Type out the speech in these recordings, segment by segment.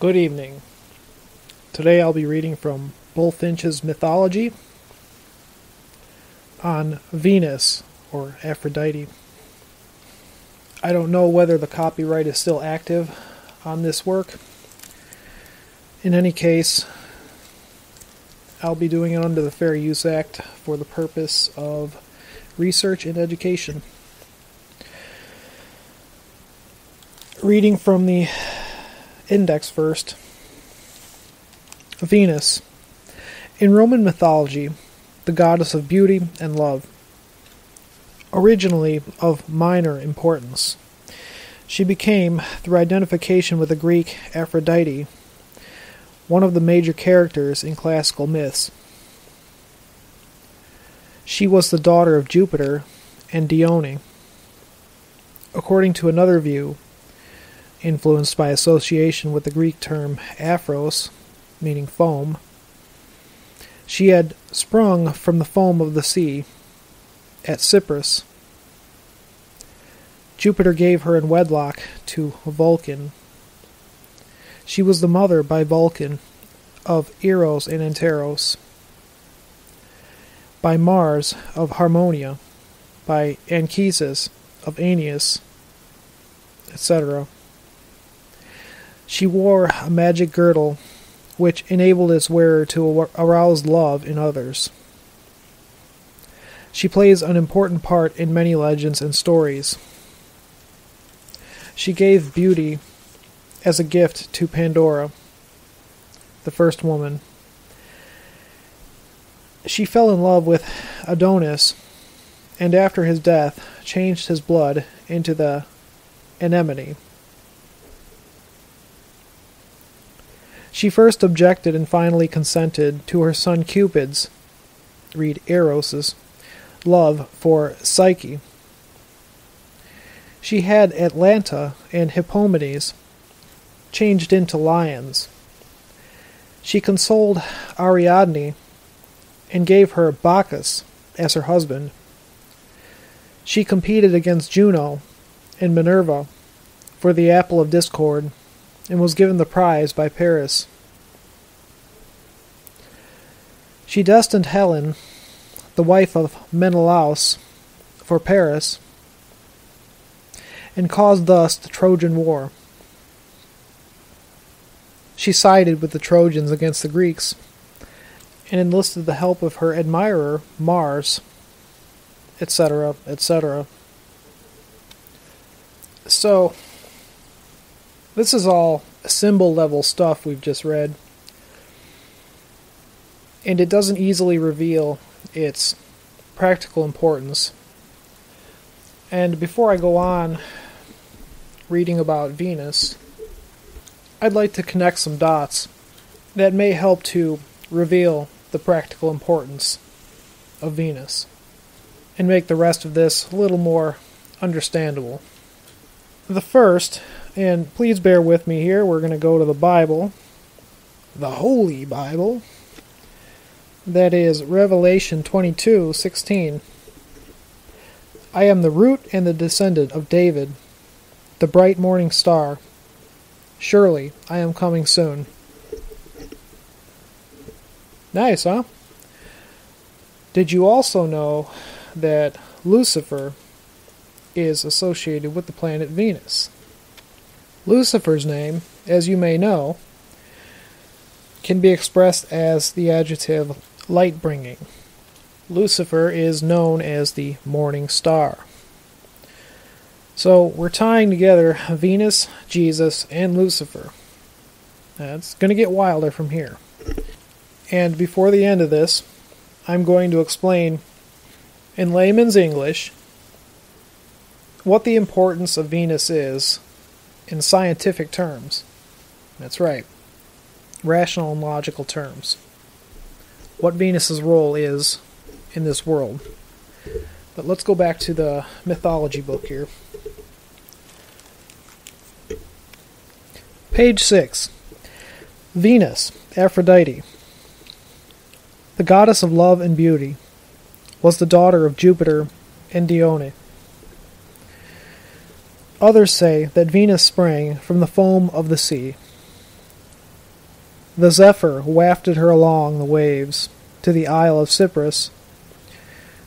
Good evening. Today I'll be reading from Bulfinch's Mythology on Venus, or Aphrodite. I don't know whether the copyright is still active on this work. In any case, I'll be doing it under the Fair Use Act for the purpose of research and education. Reading from the index first. Venus. In Roman mythology, the goddess of beauty and love. Originally of minor importance, she became, through identification with the Greek Aphrodite, one of the major characters in classical myths. She was the daughter of Jupiter and Dione. According to another view, influenced by association with the Greek term aphros, meaning foam. She had sprung from the foam of the sea at Cyprus. Jupiter gave her in wedlock to Vulcan. She was the mother by Vulcan of Eros and Anteros, by Mars of Harmonia, by Anchises of Aeneas, etc. She wore a magic girdle which enabled its wearer to arouse love in others. She plays an important part in many legends and stories. She gave beauty as a gift to Pandora, the first woman. She fell in love with Adonis, and after his death, changed his blood into the anemone. She first objected and finally consented to her son Cupid's, read Eros's, love for Psyche. She had Atalanta and Hippomenes changed into lions. She consoled Ariadne and gave her Bacchus as her husband. She competed against Juno and Minerva for the apple of discord and was given the prize by Paris. She destined Helen, the wife of Menelaus, for Paris, and caused thus the Trojan War. She sided with the Trojans against the Greeks, and enlisted the help of her admirer, Mars, etc., etc. So, this is all symbol level stuff we've just read. And it doesn't easily reveal its practical importance. And before I go on reading about Venus, I'd like to connect some dots that may help to reveal the practical importance of Venus and make the rest of this a little more understandable. The first and please bear with me here. We're going to go to the Bible, the Holy Bible. That is Revelation 22 16. I am the root and the descendant of David, the bright morning star. Surely I am coming soon. Nice, huh? Did you also know that Lucifer is associated with the planet Venus? Lucifer's name, as you may know, can be expressed as the adjective light bringing. Lucifer is known as the morning star. So we're tying together Venus, Jesus, and Lucifer. It's going to get wilder from here. And before the end of this, I'm going to explain in layman's English what the importance of Venus is in scientific terms. That's right. Rational and logical terms. What Venus's role is in this world. But let's go back to the mythology book here. Page 6. Venus, Aphrodite, the goddess of love and beauty, was the daughter of Jupiter and Dione. Others say that Venus sprang from the foam of the sea. the zephyr wafted her along the waves to the Isle of Cyprus,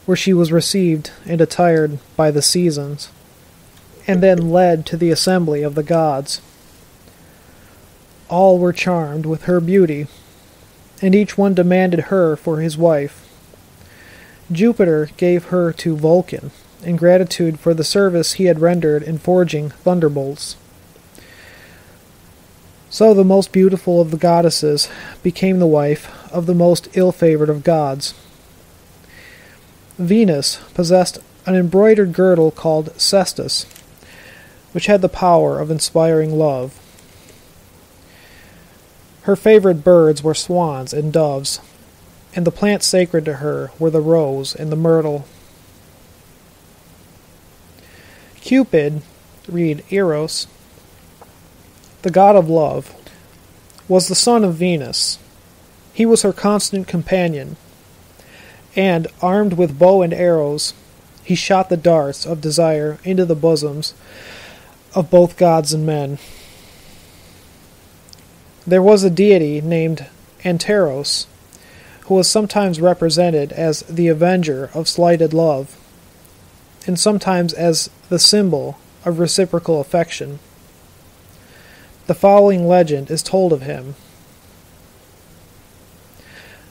where she was received and attired by the seasons, and then led to the assembly of the gods. All were charmed with her beauty, and each one demanded her for his wife. Jupiter gave her to Vulcan in gratitude for the service he had rendered in forging thunderbolts. So the most beautiful of the goddesses became the wife of the most ill favored of gods. Venus possessed an embroidered girdle called cestus, which had the power of inspiring love. Her favorite birds were swans and doves, and the plants sacred to her were the rose and the myrtle. Cupid, read Eros, the god of love, was the son of Venus. He was her constant companion, and, armed with bow and arrows, he shot the darts of desire into the bosoms of both gods and men. There was a deity named Anteros, who was sometimes represented as the avenger of slighted love, and sometimes as the symbol of reciprocal affection. The following legend is told of him.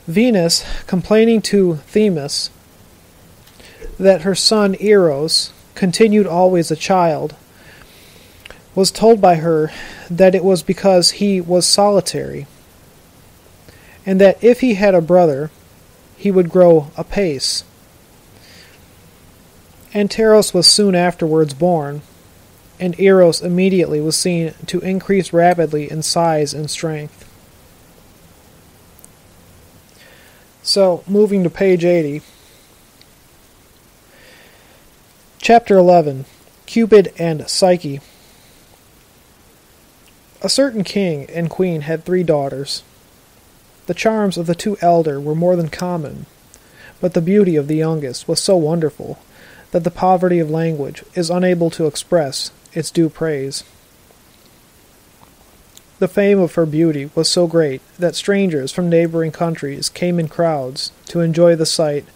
Venus, complaining to Themis that her son Eros continued always a child, was told by her that it was because he was solitary, and that if he had a brother, he would grow apace. Anteros was soon afterwards born, and Eros immediately was seen to increase rapidly in size and strength. So, moving to page 80. Chapter 11 Cupid and Psyche. A certain king and queen had three daughters. The charms of the two elder were more than common, but the beauty of the youngest was so wonderful that the poverty of language is unable to express its due praise. The fame of her beauty was so great that strangers from neighboring countries came in crowds to enjoy the sight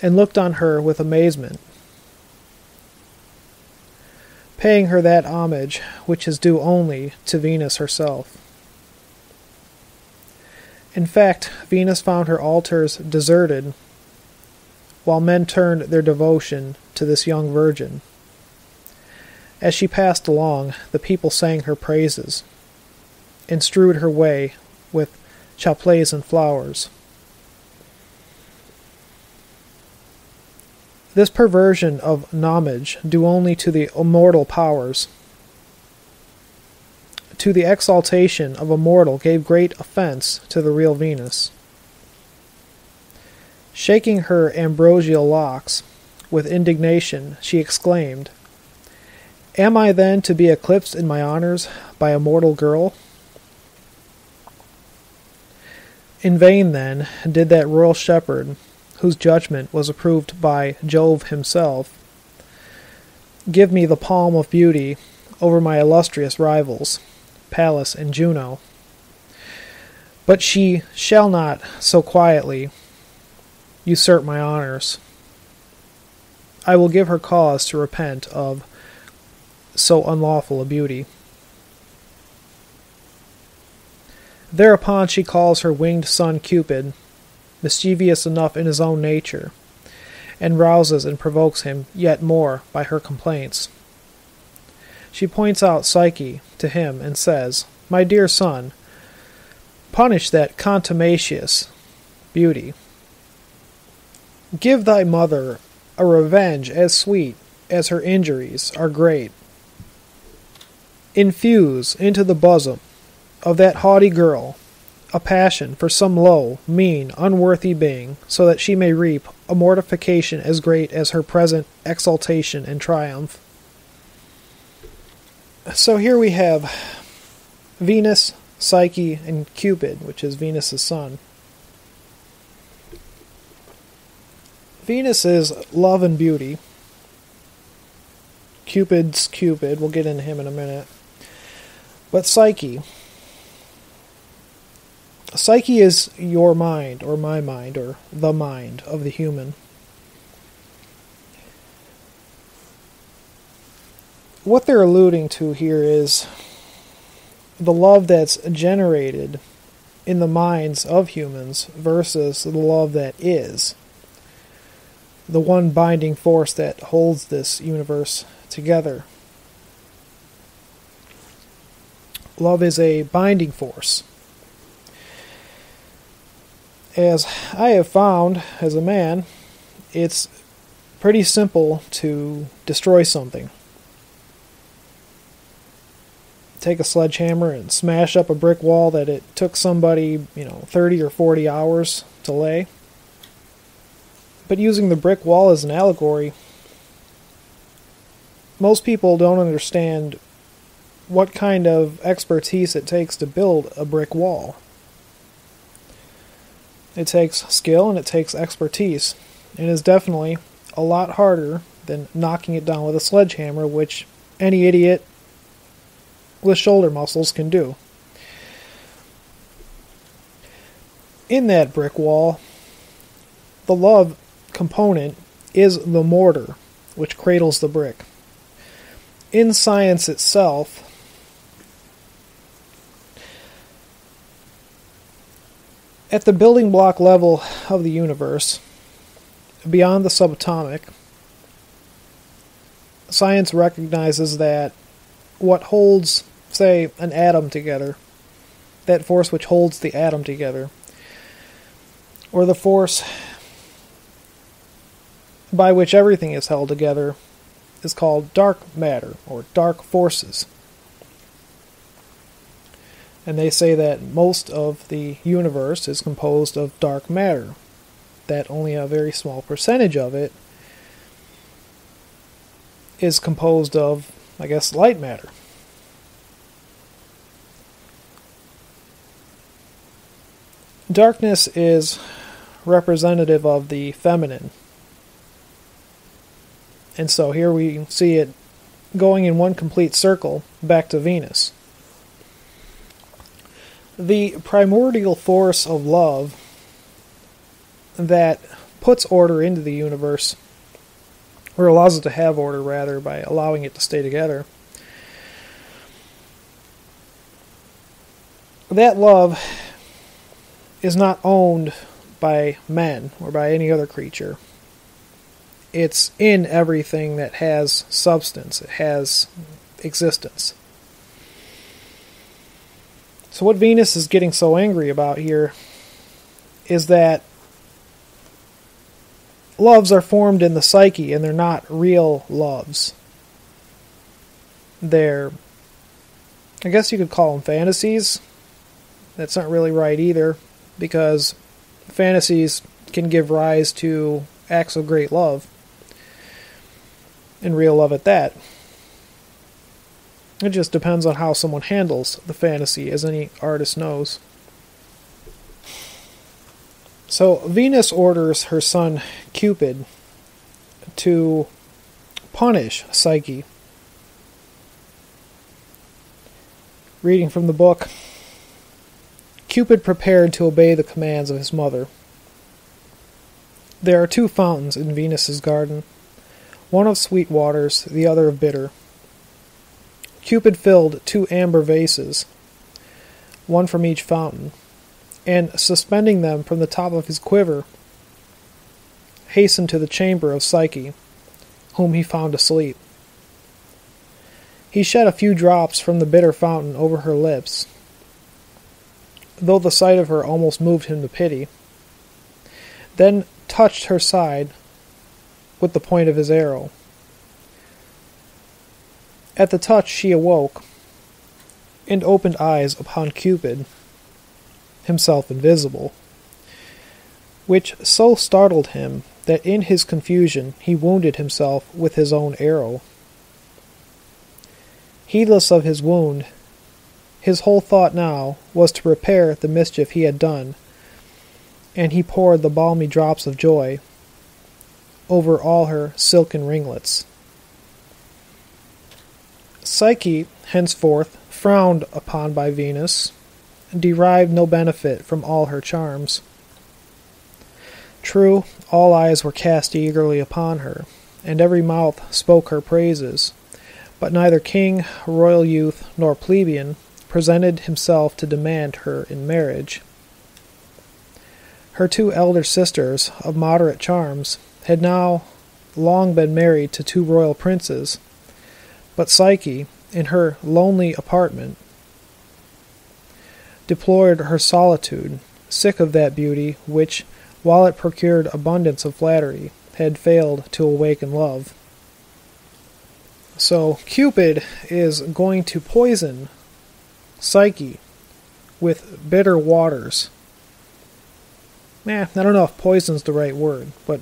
and looked on her with amazement, paying her that homage which is due only to Venus herself. In fact, Venus found her altars deserted while men turned their devotion to this young virgin. As she passed along, the people sang her praises and strewed her way with chaplets and flowers. This perversion of homage due only to the immortal powers, to the exaltation of a mortal, gave great offense to the real Venus. Shaking her ambrosial locks with indignation, she exclaimed, Am I then to be eclipsed in my honors by a mortal girl? In vain, then, did that royal shepherd, whose judgment was approved by Jove himself, give me the palm of beauty over my illustrious rivals, Pallas and Juno. But she shall not so quietly usurp my honors. I will give her cause to repent of so unlawful a beauty. Thereupon she calls her winged son Cupid, mischievous enough in his own nature, and rouses and provokes him yet more by her complaints. She points out Psyche to him and says, My dear son, punish that contumacious beauty Give thy mother a revenge as sweet as her injuries are great. Infuse into the bosom of that haughty girl a passion for some low, mean, unworthy being, so that she may reap a mortification as great as her present exaltation and triumph. So here we have Venus, Psyche, and Cupid, which is Venus's son. Venus is love and beauty. Cupid's Cupid. We'll get into him in a minute. But Psyche Psyche is your mind, or my mind, or the mind of the human. What they're alluding to here is the love that's generated in the minds of humans versus the love that is. The one binding force that holds this universe together. Love is a binding force as I have found as a man, it's pretty simple to destroy something. Take a sledgehammer and smash up a brick wall that it took somebody, you know, 30 or 40 hours to lay. But using the brick wall as an allegory, most people don't understand what kind of expertise it takes to build a brick wall. It takes skill and it takes expertise. It is definitely a lot harder than knocking it down with a sledgehammer, which any idiot with shoulder muscles can do. In that brick wall, the love component is the mortar, which cradles the brick. In science itself, At the building block level of the universe, beyond the subatomic, science recognizes that what holds, say, an atom together, that force which holds the atom together, or the force by which everything is held together, is called dark matter or dark forces. And they say that most of the universe is composed of dark matter, that only a very small percentage of it is composed of, I guess, light matter. Darkness is representative of the feminine. And so here we see it going in one complete circle back to Venus the primordial force of love that puts order into the universe, or allows it to have order, rather, by allowing it to stay together. That love is not owned by men or by any other creature. It's in everything that has substance, it has existence. So, what Venus is getting so angry about here is that loves are formed in the psyche and they're not real loves. They're, I guess you could call them fantasies. That's not really right either, because fantasies can give rise to acts of great love, and real love at that. It just depends on how someone handles the fantasy, as any artist knows. So Venus orders her son Cupid to punish Psyche. Reading from the book Cupid prepared to obey the commands of his mother. There are two fountains in Venus's garden, one of sweet waters, the other of bitter. Cupid filled two amber vases, one from each fountain, and suspending them from the top of his quiver, hastened to the chamber of Psyche, whom he found asleep. He shed a few drops from the bitter fountain over her lips, though the sight of her almost moved him to pity, then touched her side with the point of his arrow. At the touch she awoke, and opened eyes upon Cupid, himself invisible, which so startled him that in his confusion he wounded himself with his own arrow. Heedless of his wound, his whole thought now was to repair the mischief he had done, and he poured the balmy drops of joy over all her silken ringlets. Psyche, henceforth frowned upon by Venus, derived no benefit from all her charms. True, all eyes were cast eagerly upon her, and every mouth spoke her praises, but neither king, royal youth, nor plebeian presented himself to demand her in marriage. Her two elder sisters, of moderate charms, had now long been married to two royal princes, but Psyche, in her lonely apartment, deplored her solitude, sick of that beauty which, while it procured abundance of flattery, had failed to awaken love. So Cupid is going to poison Psyche with bitter waters. Eh, I don't know if poison's the right word, but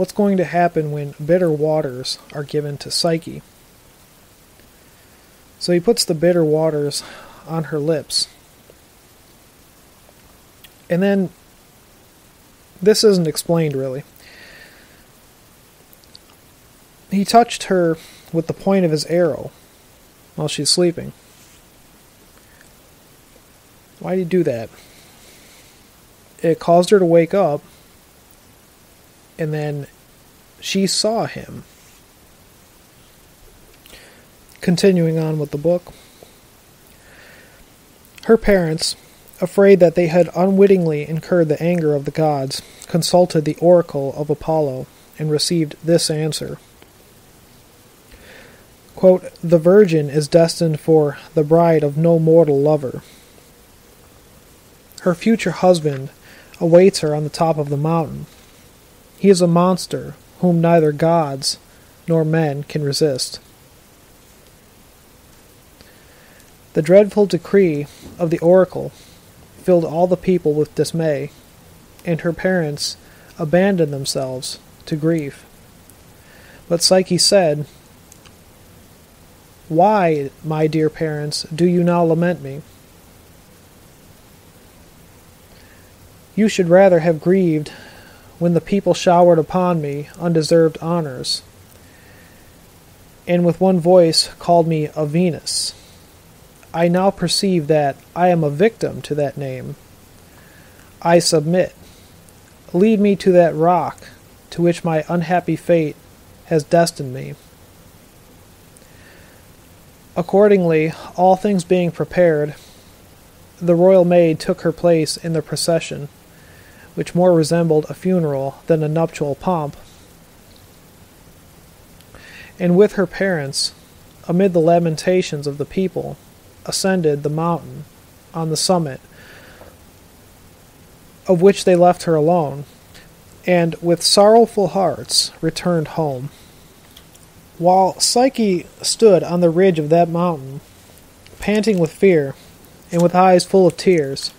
what's going to happen when bitter waters are given to Psyche? So he puts the bitter waters on her lips. And then, this isn't explained really. He touched her with the point of his arrow while she's sleeping. Why did he do that? It caused her to wake up, and then she saw him. Continuing on with the book. Her parents, afraid that they had unwittingly incurred the anger of the gods, consulted the oracle of Apollo and received this answer. Quote, the virgin is destined for the bride of no mortal lover. Her future husband awaits her on the top of the mountain. He is a monster whom neither gods nor men can resist. The dreadful decree of the oracle filled all the people with dismay, and her parents abandoned themselves to grief. But Psyche said, why, my dear parents, do you now lament me? You should rather have grieved when the people showered upon me undeserved honors, and with one voice called me a Venus. I now perceive that I am a victim to that name. I submit. Lead me to that rock to which my unhappy fate has destined me. Accordingly, all things being prepared, the royal maid took her place in the procession, which more resembled a funeral than a nuptial pomp, and with her parents, amid the lamentations of the people, ascended the mountain on the summit, of which they left her alone, and with sorrowful hearts returned home. While Psyche stood on the ridge of that mountain, panting with fear and with eyes full of tears,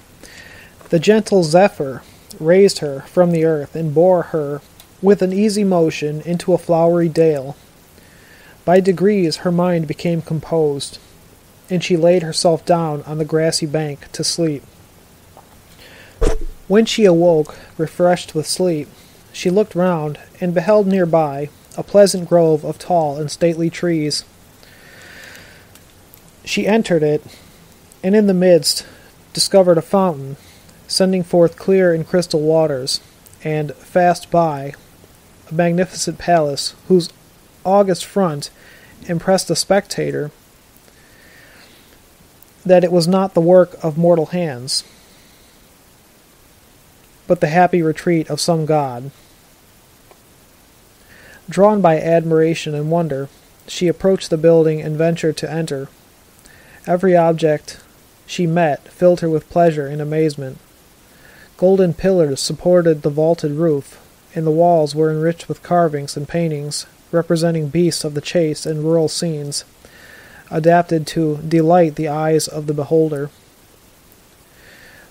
the gentle Zephyr raised her from the earth and bore her with an easy motion into a flowery dale. By degrees her mind became composed, and she laid herself down on the grassy bank to sleep. When she awoke, refreshed with sleep, she looked round and beheld near by a pleasant grove of tall and stately trees. She entered it, and in the midst discovered a fountain, sending forth clear and crystal waters, and fast by a magnificent palace whose august front impressed the spectator that it was not the work of mortal hands, but the happy retreat of some god. Drawn by admiration and wonder, she approached the building and ventured to enter. Every object she met filled her with pleasure and amazement. Golden pillars supported the vaulted roof, and the walls were enriched with carvings and paintings representing beasts of the chase and rural scenes, adapted to delight the eyes of the beholder.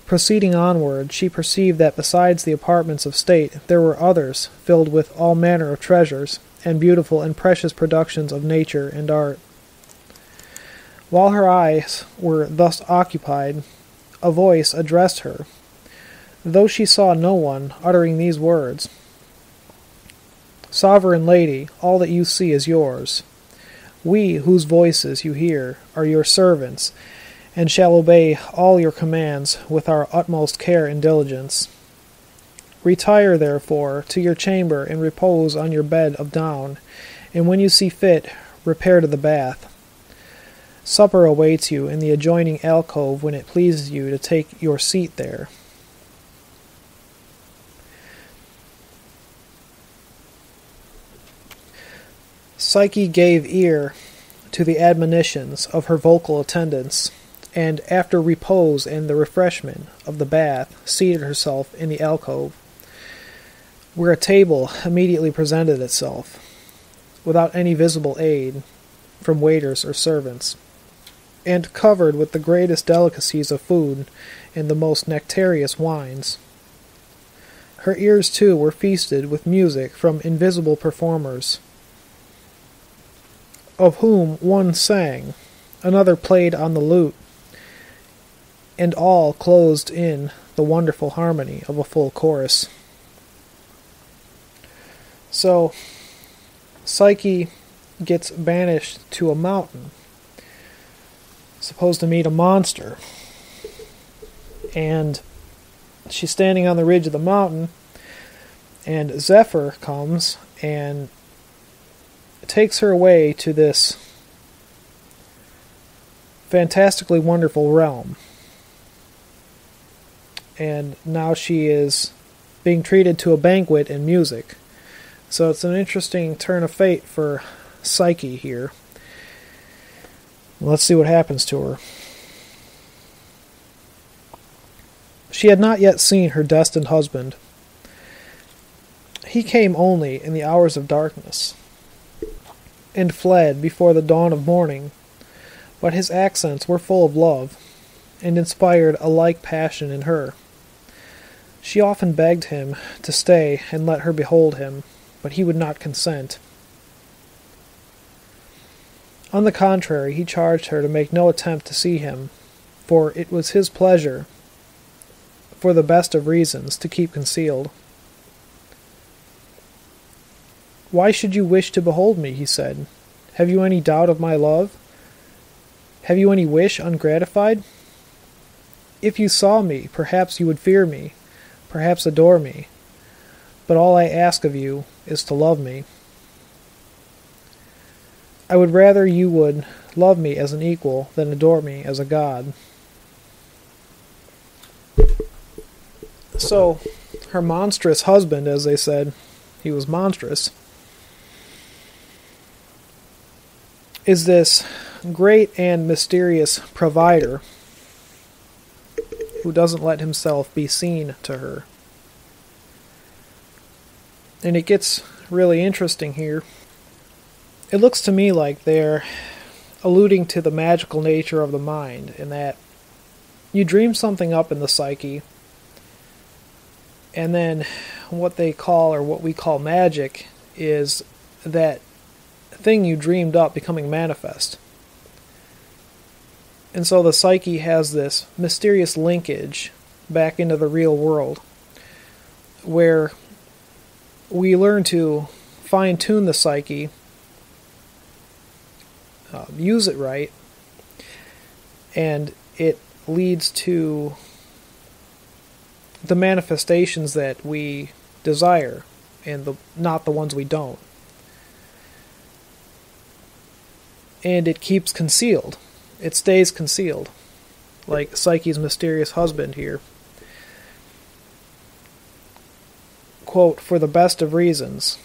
Proceeding onward, she perceived that besides the apartments of state, there were others, filled with all manner of treasures, and beautiful and precious productions of nature and art. While her eyes were thus occupied, a voice addressed her, though she saw no one, uttering these words Sovereign lady, all that you see is yours. We, whose voices you hear, are your servants and shall obey all your commands with our utmost care and diligence. Retire, therefore, to your chamber and repose on your bed of down, and when you see fit, repair to the bath. Supper awaits you in the adjoining alcove when it pleases you to take your seat there. Psyche gave ear to the admonitions of her vocal attendants, and after repose and the refreshment of the bath, seated herself in the alcove, where a table immediately presented itself, without any visible aid from waiters or servants, and covered with the greatest delicacies of food and the most nectareous wines. Her ears, too, were feasted with music from invisible performers of whom one sang, another played on the lute, and all closed in the wonderful harmony of a full chorus. So, Psyche gets banished to a mountain, supposed to meet a monster, and she's standing on the ridge of the mountain, and Zephyr comes and takes her away to this fantastically wonderful realm. And now she is being treated to a banquet and music. So it's an interesting turn of fate for Psyche here. Let's see what happens to her. She had not yet seen her destined husband. He came only in the hours of darkness and fled before the dawn of morning, but his accents were full of love, and inspired a like passion in her. She often begged him to stay and let her behold him, but he would not consent. On the contrary, he charged her to make no attempt to see him, for it was his pleasure, for the best of reasons, to keep concealed. Why should you wish to behold me? he said. Have you any doubt of my love? Have you any wish ungratified? If you saw me, perhaps you would fear me, perhaps adore me. But all I ask of you is to love me. I would rather you would love me as an equal than adore me as a god. So, her monstrous husband, as they said, he was monstrous is this great and mysterious provider who doesn't let himself be seen to her. And it gets really interesting here. It looks to me like they're alluding to the magical nature of the mind, in that you dream something up in the psyche, and then what they call, or what we call magic, is that thing you dreamed up becoming manifest. And so the psyche has this mysterious linkage back into the real world where we learn to fine tune the psyche, uh, use it right, and it leads to the manifestations that we desire and the not the ones we don't. And it keeps concealed. It stays concealed. Like Psyche's mysterious husband here. Quote, for the best of reasons.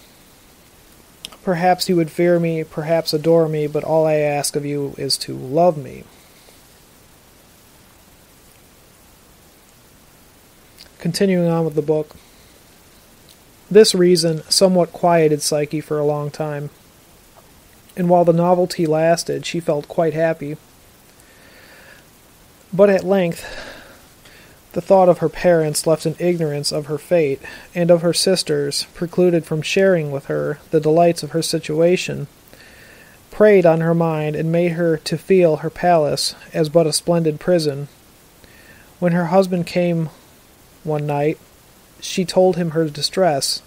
Perhaps you would fear me, perhaps adore me, but all I ask of you is to love me. Continuing on with the book. This reason somewhat quieted Psyche for a long time and while the novelty lasted, she felt quite happy. But at length, the thought of her parents left in ignorance of her fate, and of her sisters, precluded from sharing with her the delights of her situation, preyed on her mind and made her to feel her palace as but a splendid prison. When her husband came one night, she told him her distress,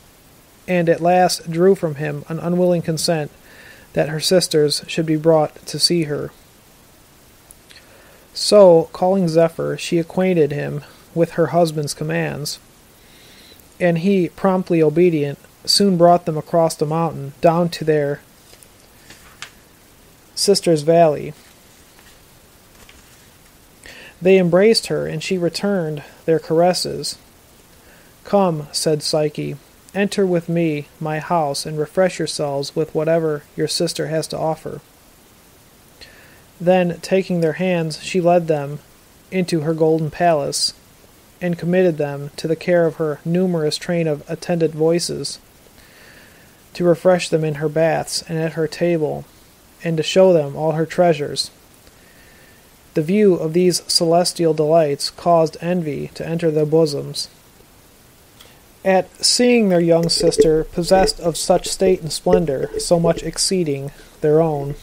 and at last drew from him an unwilling consent that her sisters should be brought to see her. So, calling Zephyr, she acquainted him with her husband's commands, and he, promptly obedient, soon brought them across the mountain down to their sister's valley. They embraced her, and she returned their caresses. Come, said Psyche, enter with me my house and refresh yourselves with whatever your sister has to offer. Then, taking their hands, she led them into her golden palace, and committed them to the care of her numerous train of attendant voices, to refresh them in her baths and at her table, and to show them all her treasures. The view of these celestial delights caused envy to enter their bosoms. At seeing their young sister possessed of such state and splendor, so much exceeding their own,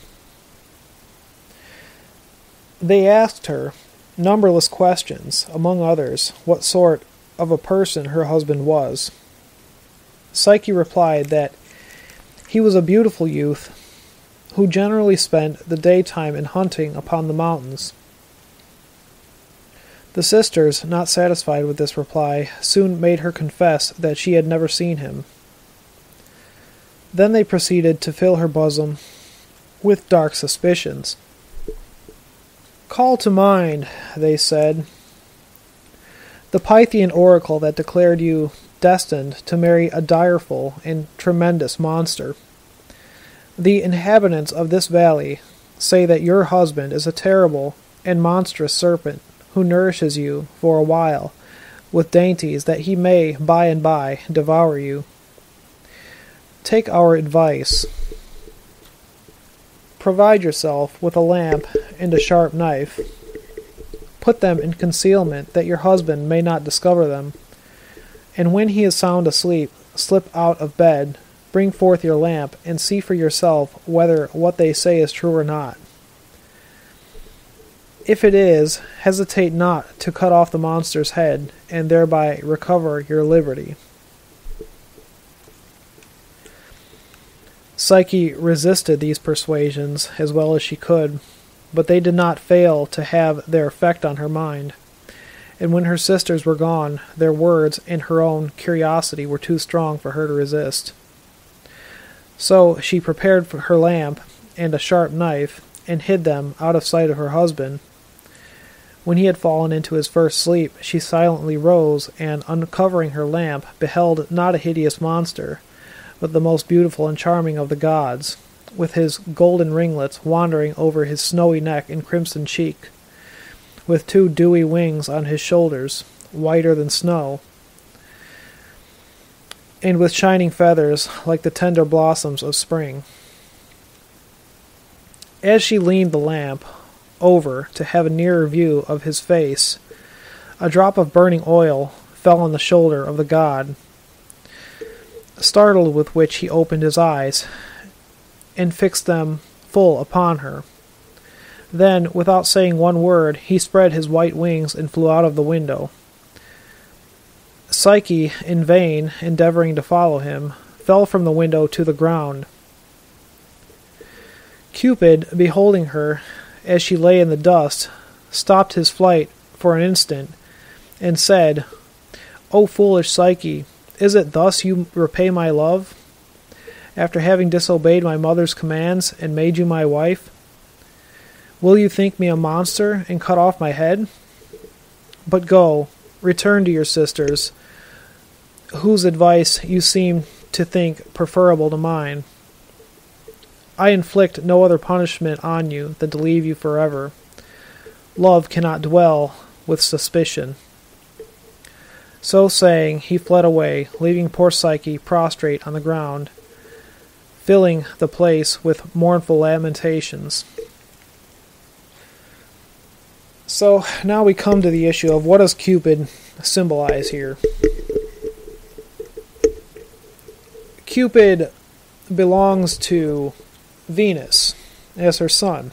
they asked her numberless questions, among others, what sort of a person her husband was. Psyche replied that he was a beautiful youth who generally spent the daytime in hunting upon the mountains. The sisters, not satisfied with this reply, soon made her confess that she had never seen him. Then they proceeded to fill her bosom with dark suspicions. Call to mind, they said, the Pythian oracle that declared you destined to marry a direful and tremendous monster. The inhabitants of this valley say that your husband is a terrible and monstrous serpent who nourishes you for a while with dainties that he may by and by devour you. Take our advice. Provide yourself with a lamp and a sharp knife. Put them in concealment that your husband may not discover them. And when he is sound asleep, slip out of bed, bring forth your lamp, and see for yourself whether what they say is true or not. If it is, hesitate not to cut off the monster's head, and thereby recover your liberty. Psyche resisted these persuasions as well as she could, but they did not fail to have their effect on her mind. And when her sisters were gone, their words and her own curiosity were too strong for her to resist. So she prepared her lamp and a sharp knife, and hid them out of sight of her husband, when he had fallen into his first sleep, she silently rose, and, uncovering her lamp, beheld not a hideous monster, but the most beautiful and charming of the gods, with his golden ringlets wandering over his snowy neck and crimson cheek, with two dewy wings on his shoulders, whiter than snow, and with shining feathers like the tender blossoms of spring. As she leaned the lamp, over to have a nearer view of his face. A drop of burning oil fell on the shoulder of the god, startled with which he opened his eyes and fixed them full upon her. Then, without saying one word, he spread his white wings and flew out of the window. Psyche, in vain endeavoring to follow him, fell from the window to the ground. Cupid, beholding her, as she lay in the dust, stopped his flight for an instant, and said, O foolish Psyche, is it thus you repay my love? After having disobeyed my mother's commands and made you my wife? Will you think me a monster and cut off my head? But go, return to your sisters, whose advice you seem to think preferable to mine. I inflict no other punishment on you than to leave you forever. Love cannot dwell with suspicion. So saying, he fled away, leaving poor Psyche prostrate on the ground, filling the place with mournful lamentations. So now we come to the issue of what does Cupid symbolize here? Cupid belongs to Venus as her son.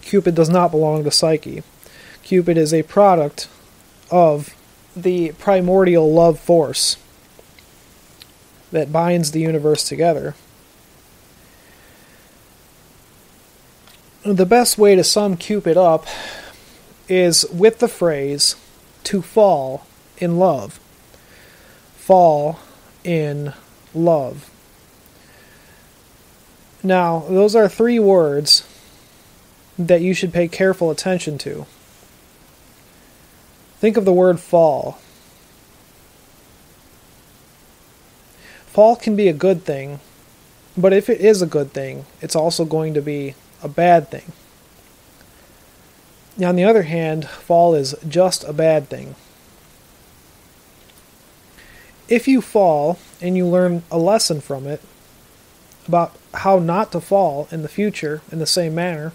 Cupid does not belong to Psyche. Cupid is a product of the primordial love force that binds the universe together. the best way to sum Cupid up is with the phrase to fall in love. Fall in love. Now, those are three words that you should pay careful attention to. Think of the word fall. Fall can be a good thing, but if it is a good thing, it's also going to be a bad thing. Now, on the other hand, fall is just a bad thing. If you fall and you learn a lesson from it about how not to fall in the future in the same manner,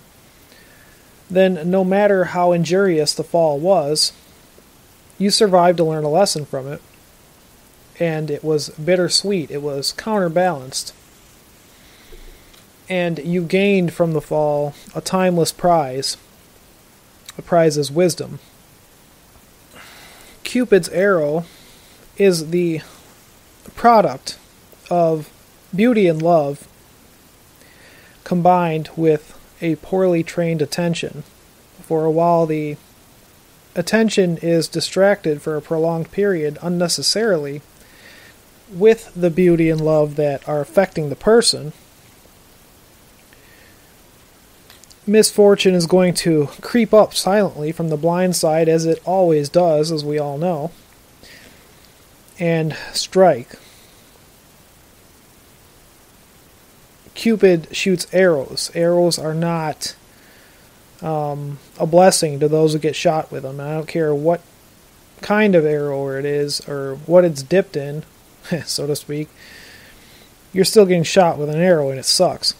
then no matter how injurious the fall was, you survived to learn a lesson from it, and it was bittersweet, it was counterbalanced. And you gained from the fall a timeless prize. A prize is wisdom. Cupid's arrow is the product of beauty and love combined with a poorly trained attention. For a while, the attention is distracted for a prolonged period unnecessarily with the beauty and love that are affecting the person. Misfortune is going to creep up silently from the blind side, as it always does, as we all know, and strike. Cupid shoots arrows. Arrows are not um, a blessing to those who get shot with them. I don't care what kind of arrow it is or what it's dipped in, so to speak. You're still getting shot with an arrow and it sucks.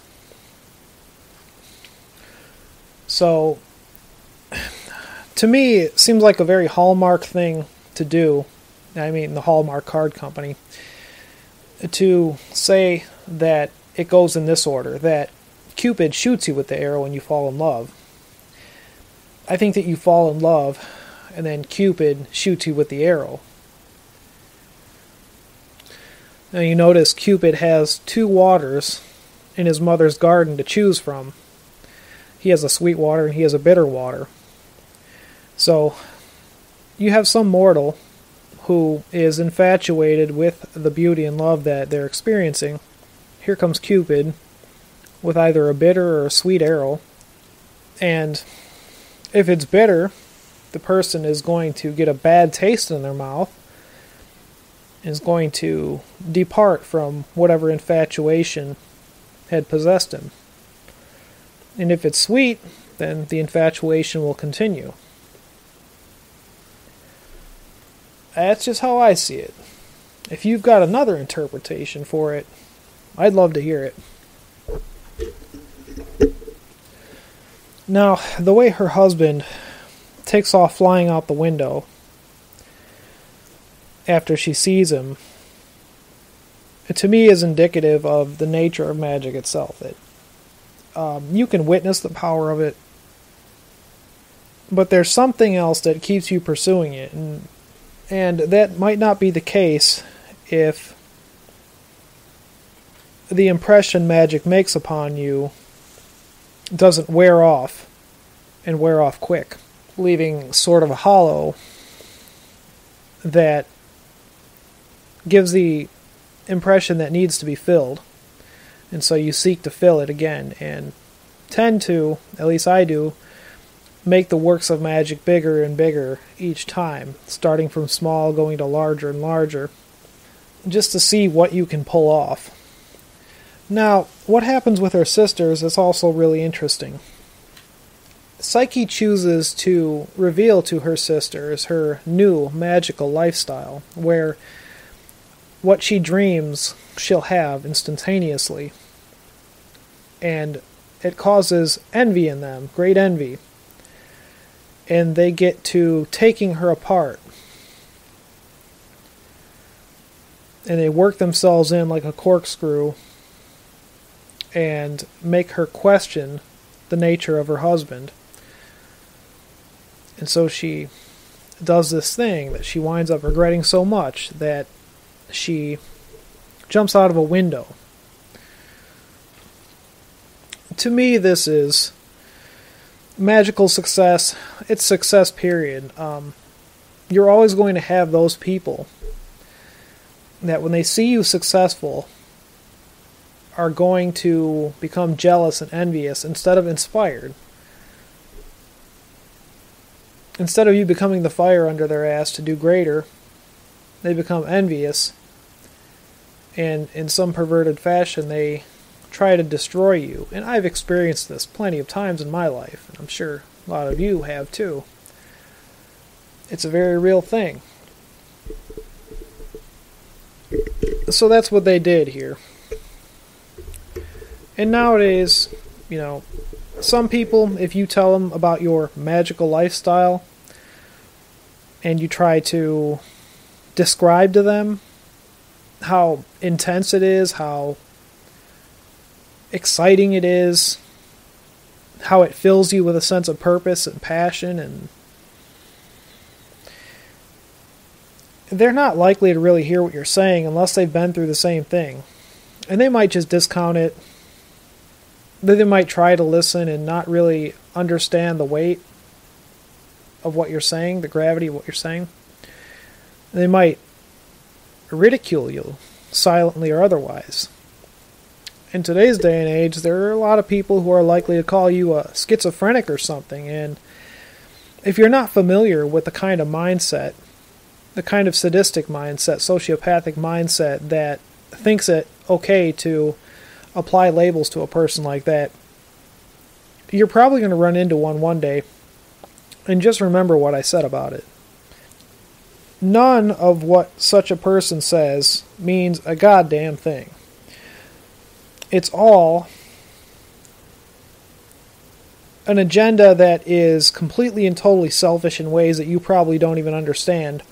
So, to me, it seems like a very Hallmark thing to do. I mean, the Hallmark card company. To say that it goes in this order that Cupid shoots you with the arrow and you fall in love. I think that you fall in love and then Cupid shoots you with the arrow. Now you notice Cupid has two waters in his mother's garden to choose from. He has a sweet water and he has a bitter water. So you have some mortal who is infatuated with the beauty and love that they're experiencing here comes Cupid with either a bitter or a sweet arrow. And if it's bitter, the person is going to get a bad taste in their mouth, is going to depart from whatever infatuation had possessed him. And if it's sweet, then the infatuation will continue. That's just how I see it. If you've got another interpretation for it, I'd love to hear it. Now, the way her husband takes off flying out the window after she sees him, to me is indicative of the nature of magic itself. It, um, you can witness the power of it, but there's something else that keeps you pursuing it, and and that might not be the case if the impression magic makes upon you doesn't wear off and wear off quick, leaving sort of a hollow that gives the impression that needs to be filled. And so you seek to fill it again and tend to, at least I do, make the works of magic bigger and bigger each time, starting from small, going to larger and larger, just to see what you can pull off. Now, what happens with her sisters is also really interesting. Psyche chooses to reveal to her sisters her new magical lifestyle, where what she dreams she'll have instantaneously. And it causes envy in them, great envy. And they get to taking her apart. And they work themselves in like a corkscrew and make her question the nature of her husband. And so she does this thing that she winds up regretting so much that she jumps out of a window. To me, this is magical success, it's success, period. Um, you're always going to have those people that when they see you successful are going to become jealous and envious instead of inspired. Instead of you becoming the fire under their ass to do greater, they become envious and in some perverted fashion they try to destroy you. And I've experienced this plenty of times in my life, and I'm sure a lot of you have too. It's a very real thing. So that's what they did here. And nowadays, you know, some people, if you tell them about your magical lifestyle and you try to describe to them how intense it is, how exciting it is, how it fills you with a sense of purpose and passion and they're not likely to really hear what you're saying unless they've been through the same thing. And they might just discount it. They might try to listen and not really understand the weight of what you're saying, the gravity of what you're saying. They might ridicule you, silently or otherwise. In today's day and age, there are a lot of people who are likely to call you a schizophrenic or something, and if you're not familiar with the kind of mindset, the kind of sadistic mindset, sociopathic mindset that thinks it okay to apply labels to a person like that, you're probably going to run into one one day. And just remember what I said about it none of what such a person says means a goddamn thing. It's all an agenda that is completely and totally selfish in ways that you probably don't even understand.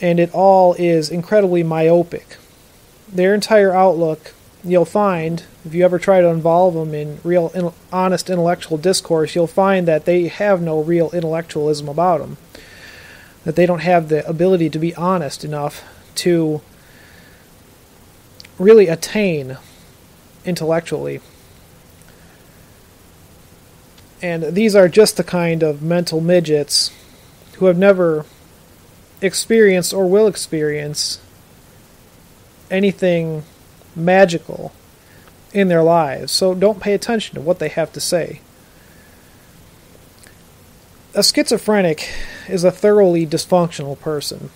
And it all is incredibly myopic. Their entire outlook, you'll find, if you ever try to involve them in real, in, honest intellectual discourse, you'll find that they have no real intellectualism about them that they don't have the ability to be honest enough to really attain intellectually. And these are just the kind of mental midgets who have never experienced or will experience anything magical in their lives. So don't pay attention to what they have to say. A schizophrenic is a thoroughly dysfunctional person.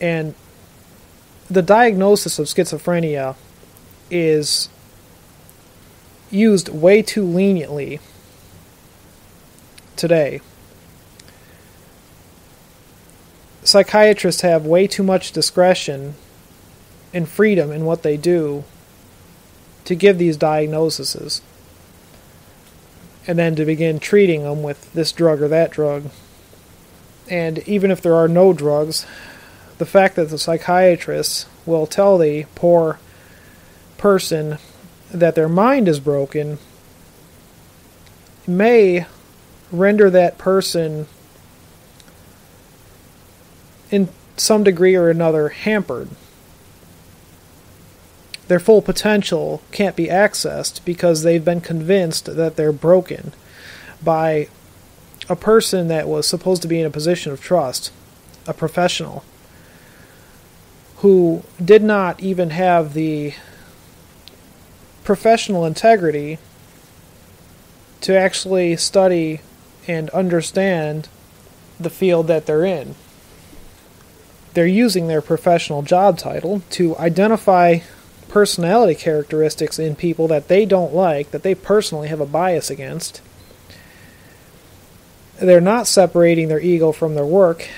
And the diagnosis of schizophrenia is used way too leniently today. Psychiatrists have way too much discretion and freedom in what they do to give these diagnoses and then to begin treating them with this drug or that drug. And even if there are no drugs, the fact that the psychiatrist will tell the poor person that their mind is broken may render that person in some degree or another hampered. Their full potential can't be accessed because they've been convinced that they're broken by a person that was supposed to be in a position of trust, a professional, who did not even have the professional integrity to actually study and understand the field that they're in. They're using their professional job title to identify personality characteristics in people that they don't like, that they personally have a bias against, they're not separating their ego from their work,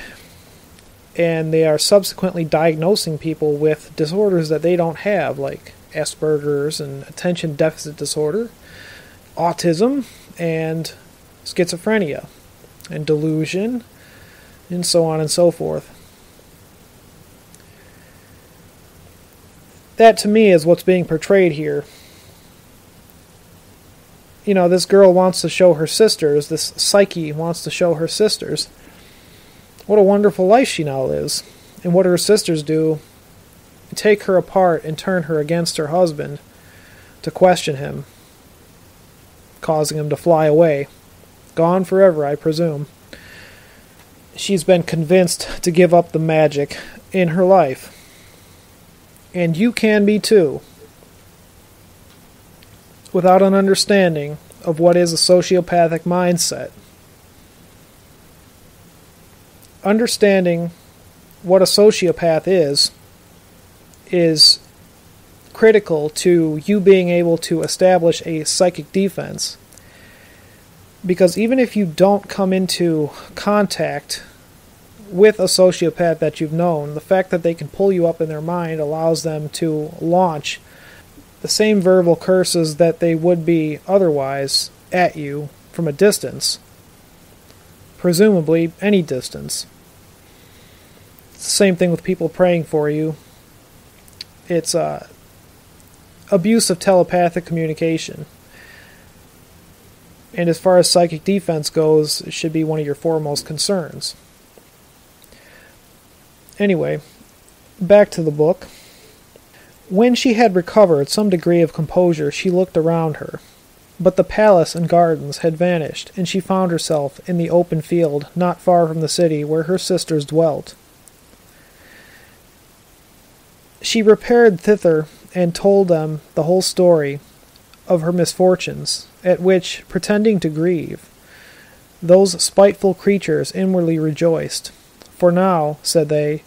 and they are subsequently diagnosing people with disorders that they don't have, like Asperger's and attention deficit disorder, autism, and schizophrenia, and delusion, and so on and so forth. That to me is what's being portrayed here you know, this girl wants to show her sisters, this psyche wants to show her sisters what a wonderful life she now lives. And what her sisters do take her apart and turn her against her husband to question him, causing him to fly away gone forever, I presume. She's been convinced to give up the magic in her life. And you can be too. Without an understanding of what is a sociopathic mindset. Understanding what a sociopath is is critical to you being able to establish a psychic defense. Because even if you don't come into contact with a sociopath that you've known, the fact that they can pull you up in their mind allows them to launch the same verbal curses that they would be otherwise at you from a distance, presumably any distance. Same thing with people praying for you. It's uh, abuse of telepathic communication. And as far as psychic defense goes, it should be one of your foremost concerns. Anyway, back to the book. When she had recovered some degree of composure, she looked around her. But the palace and gardens had vanished, and she found herself in the open field not far from the city where her sisters dwelt. She repaired thither and told them the whole story of her misfortunes, at which, pretending to grieve, those spiteful creatures inwardly rejoiced. For now, said they,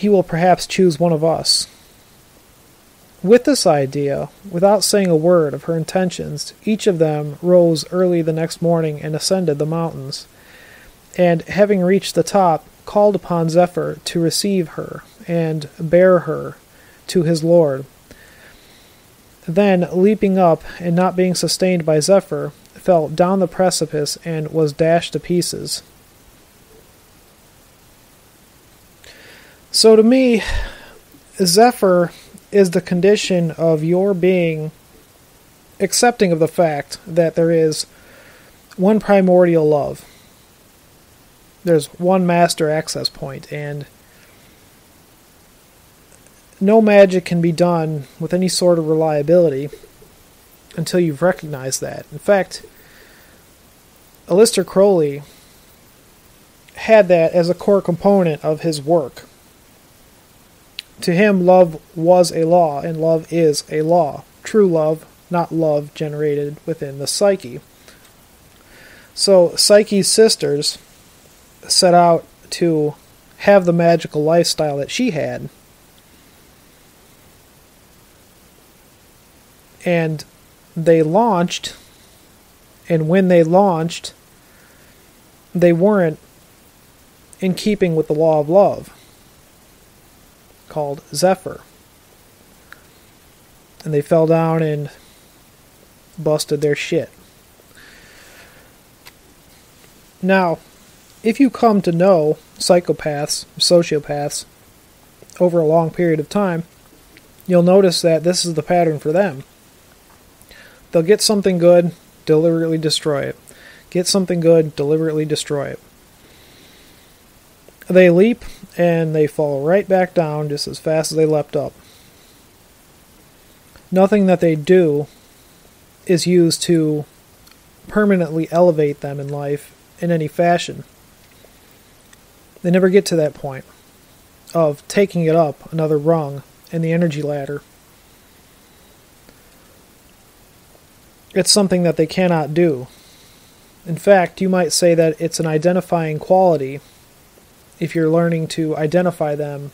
he will perhaps choose one of us. With this idea, without saying a word of her intentions, each of them rose early the next morning and ascended the mountains, and having reached the top, called upon Zephyr to receive her and bear her to his lord. Then, leaping up and not being sustained by Zephyr, fell down the precipice and was dashed to pieces. So, to me, Zephyr is the condition of your being accepting of the fact that there is one primordial love. There's one master access point, and no magic can be done with any sort of reliability until you've recognized that. In fact, Aleister Crowley had that as a core component of his work. To him, love was a law, and love is a law. True love, not love generated within the psyche. So, Psyche's sisters set out to have the magical lifestyle that she had and they launched and when they launched they weren't in keeping with the law of love called Zephyr and they fell down and busted their shit now if you come to know psychopaths sociopaths over a long period of time you'll notice that this is the pattern for them They'll get something good, deliberately destroy it. Get something good, deliberately destroy it. They leap and they fall right back down just as fast as they leapt up. Nothing that they do is used to permanently elevate them in life in any fashion. They never get to that point of taking it up another rung in the energy ladder. it's something that they cannot do. In fact, you might say that it's an identifying quality if you're learning to identify them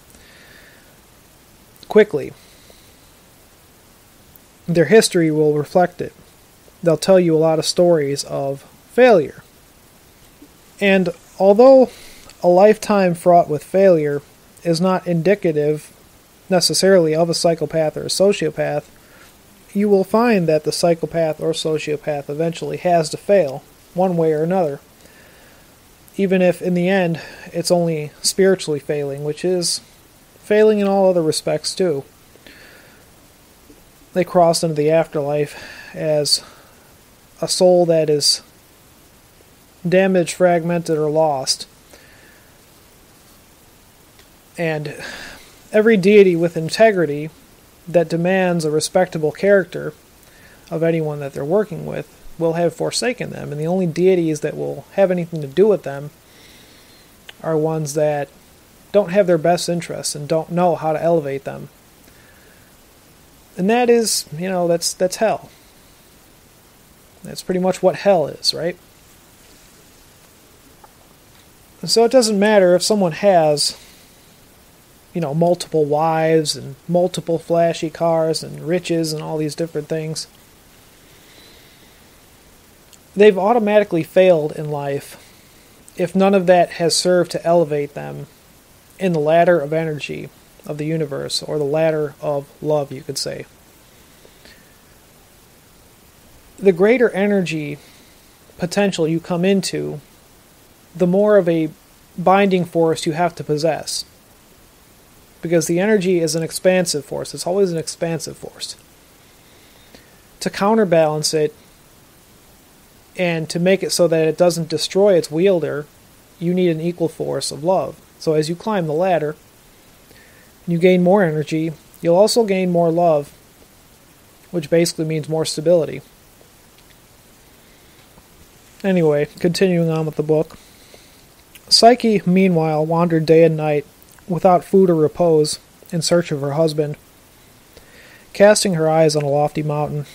quickly. Their history will reflect it. They'll tell you a lot of stories of failure. And although a lifetime fraught with failure is not indicative necessarily of a psychopath or a sociopath, you will find that the psychopath or sociopath eventually has to fail, one way or another. Even if in the end it's only spiritually failing, which is failing in all other respects too. They cross into the afterlife as a soul that is damaged, fragmented, or lost. And every deity with integrity that demands a respectable character of anyone that they're working with will have forsaken them, and the only deities that will have anything to do with them are ones that don't have their best interests and don't know how to elevate them. And that is, you know, that's that's hell. That's pretty much what hell is, right? And so it doesn't matter if someone has you know, multiple wives and multiple flashy cars and riches and all these different things. They've automatically failed in life if none of that has served to elevate them in the ladder of energy of the universe, or the ladder of love, you could say. The greater energy potential you come into, the more of a binding force you have to possess because the energy is an expansive force. It's always an expansive force. To counterbalance it and to make it so that it doesn't destroy its wielder, you need an equal force of love. So as you climb the ladder, you gain more energy, you'll also gain more love, which basically means more stability. Anyway, continuing on with the book. Psyche, meanwhile, wandered day and night without food or repose, in search of her husband. Casting her eyes on a lofty mountain,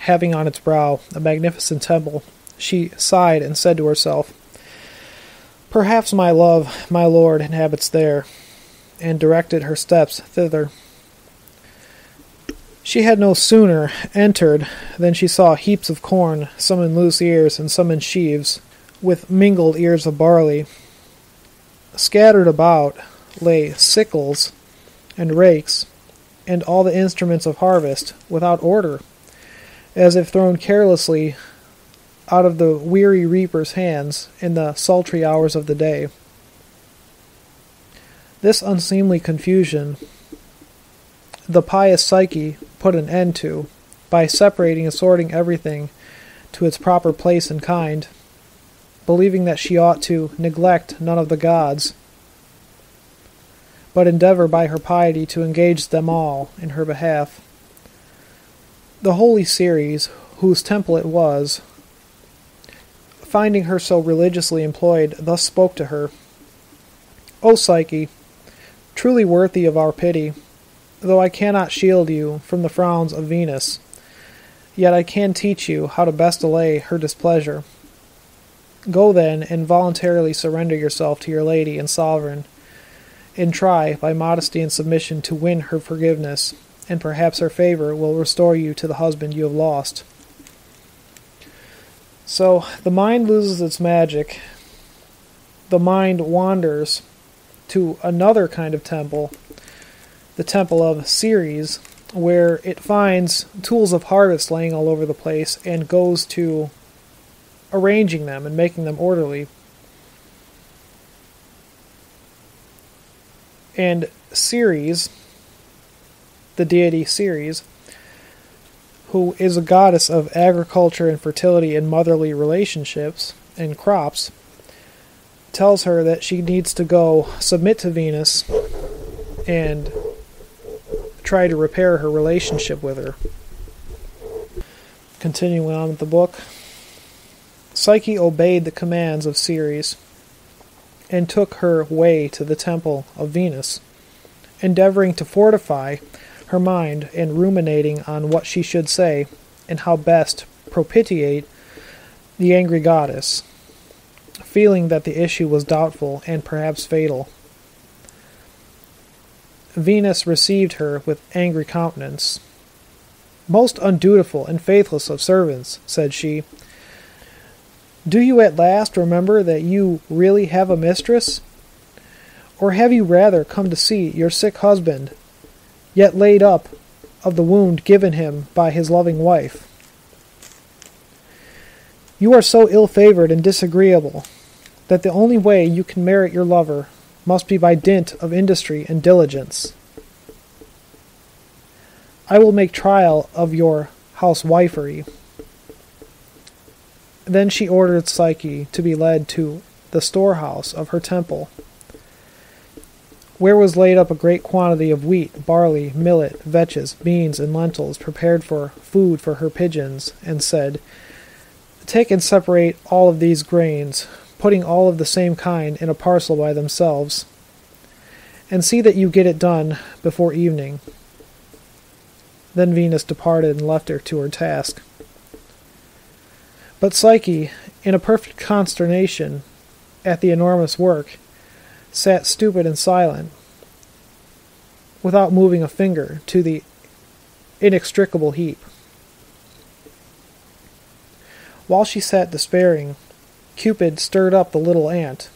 having on its brow a magnificent temple, she sighed and said to herself, Perhaps my love, my lord, inhabits there, and directed her steps thither. She had no sooner entered than she saw heaps of corn, some in loose ears and some in sheaves, with mingled ears of barley. Scattered about lay sickles and rakes and all the instruments of harvest without order, as if thrown carelessly out of the weary reaper's hands in the sultry hours of the day. This unseemly confusion the pious Psyche put an end to by separating and sorting everything to its proper place and kind, believing that she ought to neglect none of the gods but endeavor by her piety to engage them all in her behalf. The holy Ceres, whose temple it was, finding her so religiously employed, thus spoke to her O Psyche, truly worthy of our pity, though I cannot shield you from the frowns of Venus, yet I can teach you how to best allay her displeasure. Go then and voluntarily surrender yourself to your lady and sovereign and try, by modesty and submission, to win her forgiveness, and perhaps her favor will restore you to the husband you have lost. So the mind loses its magic. The mind wanders to another kind of temple, the temple of Ceres, where it finds tools of harvest laying all over the place and goes to arranging them and making them orderly And Ceres, the deity Ceres, who is a goddess of agriculture and fertility and motherly relationships and crops, tells her that she needs to go submit to Venus and try to repair her relationship with her. Continuing on with the book, Psyche obeyed the commands of Ceres and took her way to the temple of Venus, endeavoring to fortify her mind and ruminating on what she should say and how best propitiate the angry goddess, feeling that the issue was doubtful and perhaps fatal. Venus received her with angry countenance. Most undutiful and faithless of servants, said she, do you at last remember that you really have a mistress? Or have you rather come to see your sick husband, yet laid up of the wound given him by his loving wife? You are so ill favored and disagreeable that the only way you can merit your lover must be by dint of industry and diligence. I will make trial of your housewifery. Then she ordered Psyche to be led to the storehouse of her temple, where was laid up a great quantity of wheat, barley, millet, vetches, beans, and lentils, prepared for food for her pigeons, and said, Take and separate all of these grains, putting all of the same kind in a parcel by themselves, and see that you get it done before evening. Then Venus departed and left her to her task. But Psyche, in a perfect consternation at the enormous work, sat stupid and silent, without moving a finger, to the inextricable heap. While she sat despairing, Cupid stirred up the little ant,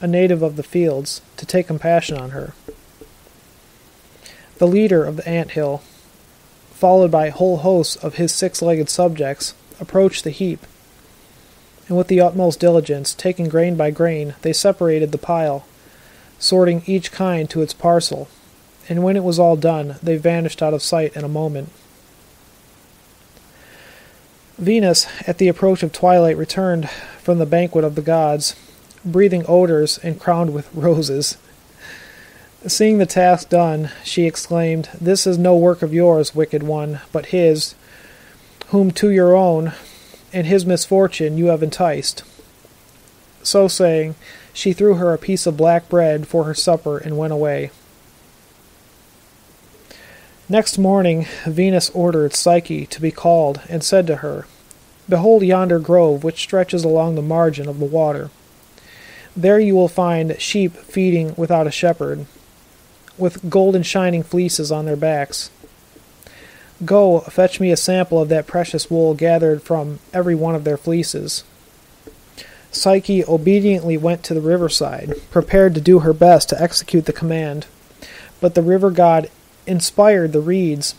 a native of the fields, to take compassion on her. The leader of the ant hill, followed by whole hosts of his six legged subjects, approached the heap, and with the utmost diligence, taking grain by grain, they separated the pile, sorting each kind to its parcel, and when it was all done, they vanished out of sight in a moment. Venus, at the approach of twilight, returned from the banquet of the gods, breathing odors and crowned with roses. Seeing the task done, she exclaimed, This is no work of yours, wicked one, but his, whom to your own and his misfortune you have enticed. So saying, she threw her a piece of black bread for her supper and went away. Next morning Venus ordered Psyche to be called, and said to her, Behold yonder grove which stretches along the margin of the water. There you will find sheep feeding without a shepherd, with golden shining fleeces on their backs. Go, fetch me a sample of that precious wool gathered from every one of their fleeces. Psyche obediently went to the riverside, prepared to do her best to execute the command. But the river god inspired the reeds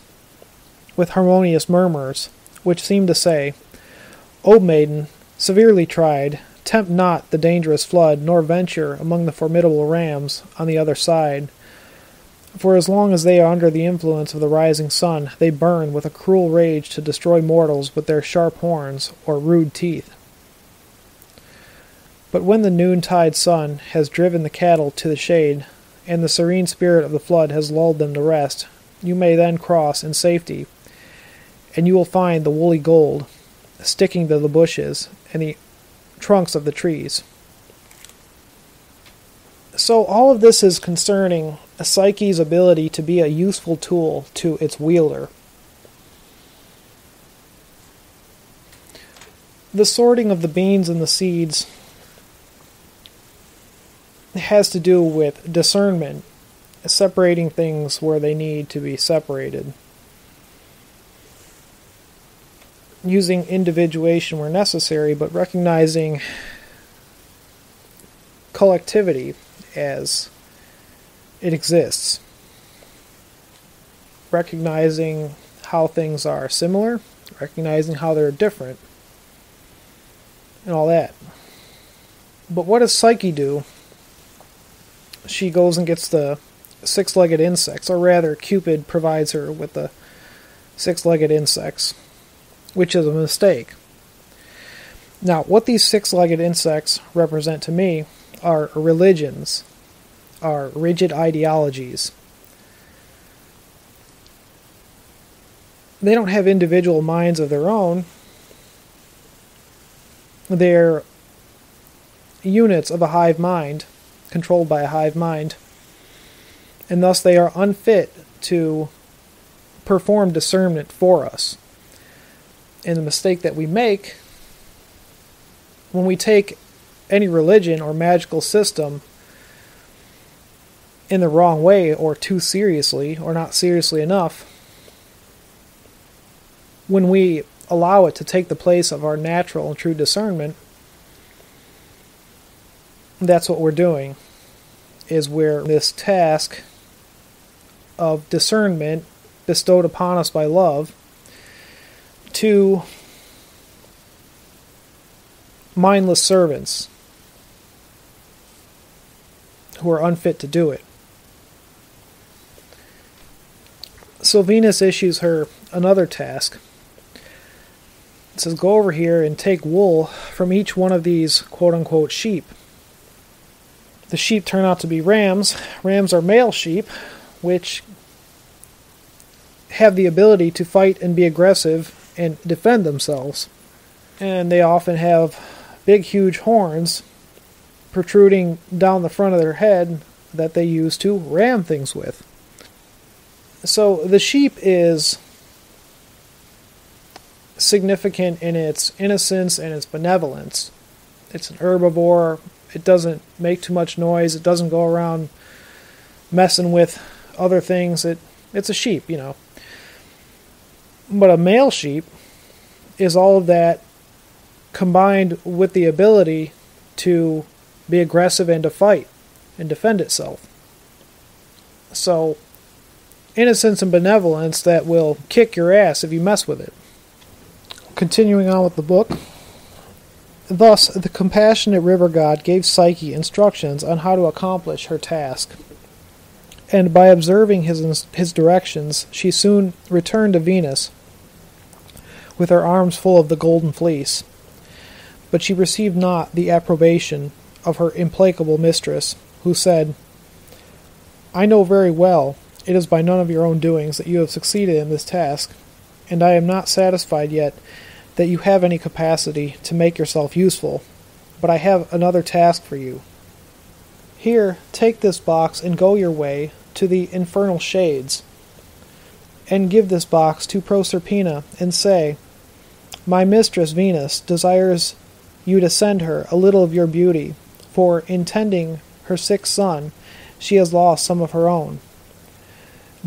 with harmonious murmurs, which seemed to say, O maiden, severely tried, tempt not the dangerous flood, nor venture among the formidable rams on the other side. For as long as they are under the influence of the rising sun, they burn with a cruel rage to destroy mortals with their sharp horns or rude teeth. But when the noontide sun has driven the cattle to the shade, and the serene spirit of the flood has lulled them to rest, you may then cross in safety, and you will find the woolly gold sticking to the bushes and the trunks of the trees. So, all of this is concerning a psyche's ability to be a useful tool to its wielder. The sorting of the beans and the seeds has to do with discernment, separating things where they need to be separated, using individuation where necessary, but recognizing collectivity as it exists, recognizing how things are similar, recognizing how they're different, and all that. But what does Psyche do she goes and gets the six legged insects, or rather, Cupid provides her with the six legged insects, which is a mistake. Now, what these six legged insects represent to me are religions, are rigid ideologies. They don't have individual minds of their own. They're units of a hive mind controlled by a hive mind, and thus they are unfit to perform discernment for us. And the mistake that we make when we take any religion or magical system in the wrong way or too seriously or not seriously enough, when we allow it to take the place of our natural and true discernment, that's what we're doing is where this task of discernment bestowed upon us by love to mindless servants who are unfit to do it. So Venus issues her another task. It says, Go over here and take wool from each one of these quote unquote sheep. The sheep turn out to be rams. Rams are male sheep, which have the ability to fight and be aggressive and defend themselves. and they often have big, huge horns protruding down the front of their head that they use to ram things with. So the sheep is significant in its innocence and its benevolence. It's an herbivore. It doesn't make too much noise. It doesn't go around messing with other things. It it's a sheep, you know. But a male sheep is all of that combined with the ability to be aggressive and to fight and defend itself. So, innocence and benevolence that will kick your ass if you mess with it. Continuing on with the book. Thus, the compassionate river god gave Psyche instructions on how to accomplish her task. And by observing his, his directions, she soon returned to Venus with her arms full of the golden fleece. But she received not the approbation of her implacable mistress, who said, I know very well it is by none of your own doings that you have succeeded in this task, and I am not satisfied yet that you have any capacity to make yourself useful, but I have another task for you. Here, take this box and go your way to the infernal shades, and give this box to Proserpina, and say, My mistress Venus desires you to send her a little of your beauty, for in tending her sick son, she has lost some of her own.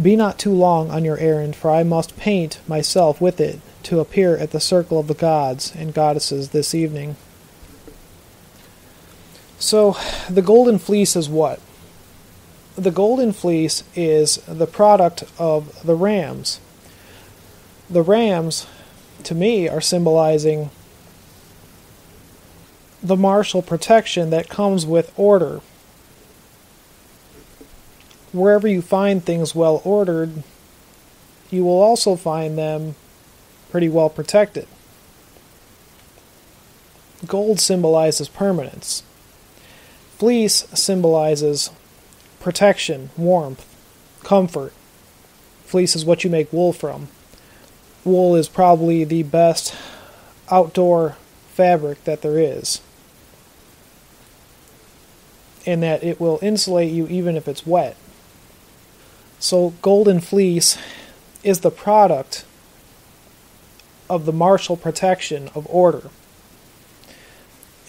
Be not too long on your errand, for I must paint myself with it to appear at the circle of the gods and goddesses this evening. So, the golden fleece is what? The golden fleece is the product of the rams. The rams, to me, are symbolizing the martial protection that comes with order. Wherever you find things well ordered, you will also find them pretty well protected. Gold symbolizes permanence. Fleece symbolizes protection, warmth, comfort. Fleece is what you make wool from. Wool is probably the best outdoor fabric that there is in that it will insulate you even if it's wet. So, golden fleece is the product of the martial protection of order.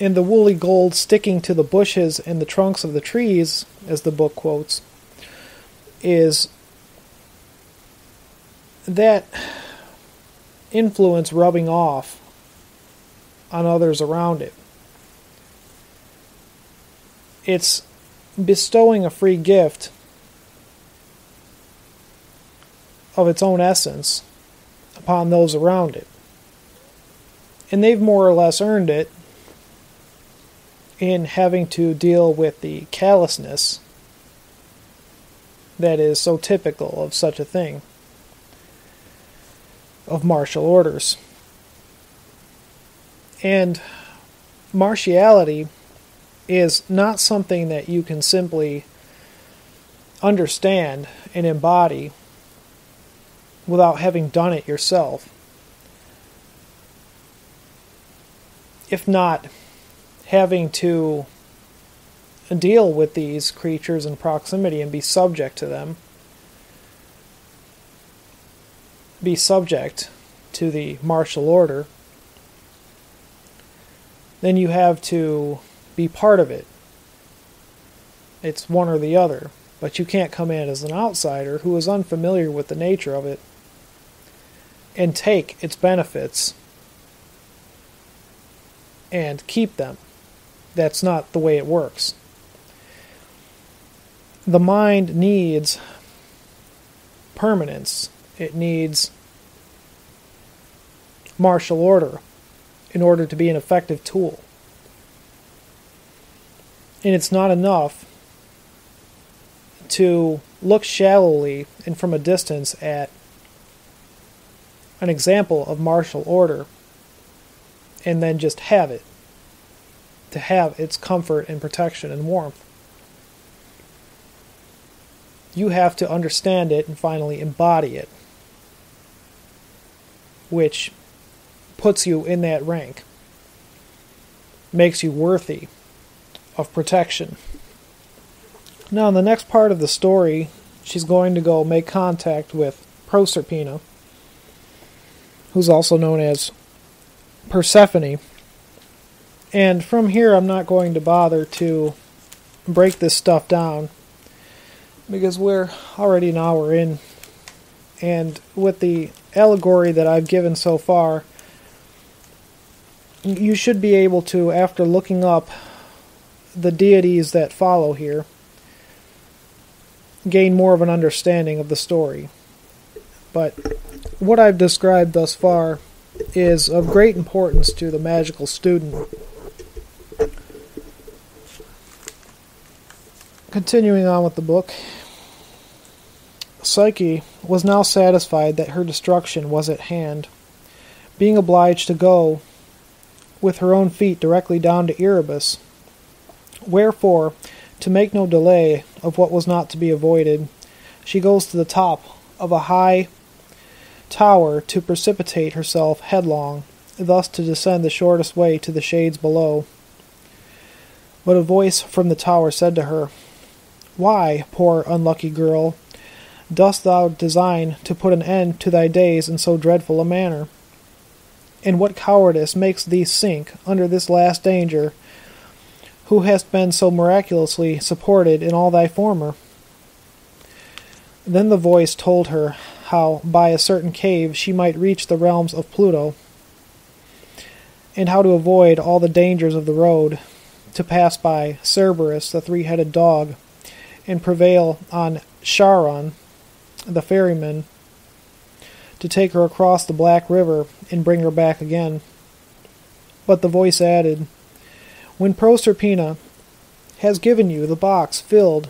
And the woolly gold sticking to the bushes and the trunks of the trees, as the book quotes, is that influence rubbing off on others around it. It's bestowing a free gift of its own essence upon those around it. And they've more or less earned it in having to deal with the callousness that is so typical of such a thing, of martial orders. And martiality is not something that you can simply understand and embody without having done it yourself. If not having to deal with these creatures in proximity and be subject to them, be subject to the martial order, then you have to be part of it. It's one or the other. But you can't come in as an outsider who is unfamiliar with the nature of it and take its benefits and keep them. That's not the way it works. The mind needs permanence, it needs martial order in order to be an effective tool. And it's not enough to look shallowly and from a distance at an example of martial order and then just have it. To have its comfort and protection and warmth. You have to understand it and finally embody it, which puts you in that rank makes you worthy of protection. Now, in the next part of the story, she's going to go make contact with Proserpina, who's also known as Persephone. And from here, I'm not going to bother to break this stuff down because we're already an hour in. And with the allegory that I've given so far, you should be able to, after looking up the deities that follow here, gain more of an understanding of the story. But what I've described thus far is of great importance to the magical student. Continuing on with the book, Psyche was now satisfied that her destruction was at hand. Being obliged to go with her own feet directly down to Erebus, wherefore, to make no delay of what was not to be avoided, she goes to the top of a high tower to precipitate herself headlong, thus to descend the shortest way to the shades below. But a voice from the tower said to her, Why, poor unlucky girl, dost thou design to put an end to thy days in so dreadful a manner? And what cowardice makes thee sink under this last danger, who hast been so miraculously supported in all thy former? Then the voice told her how by a certain cave she might reach the realms of Pluto, and how to avoid all the dangers of the road, to pass by Cerberus, the three headed dog, and prevail on Charon, the ferryman, to take her across the Black River and bring her back again. But the voice added, When Proserpina has given you the box filled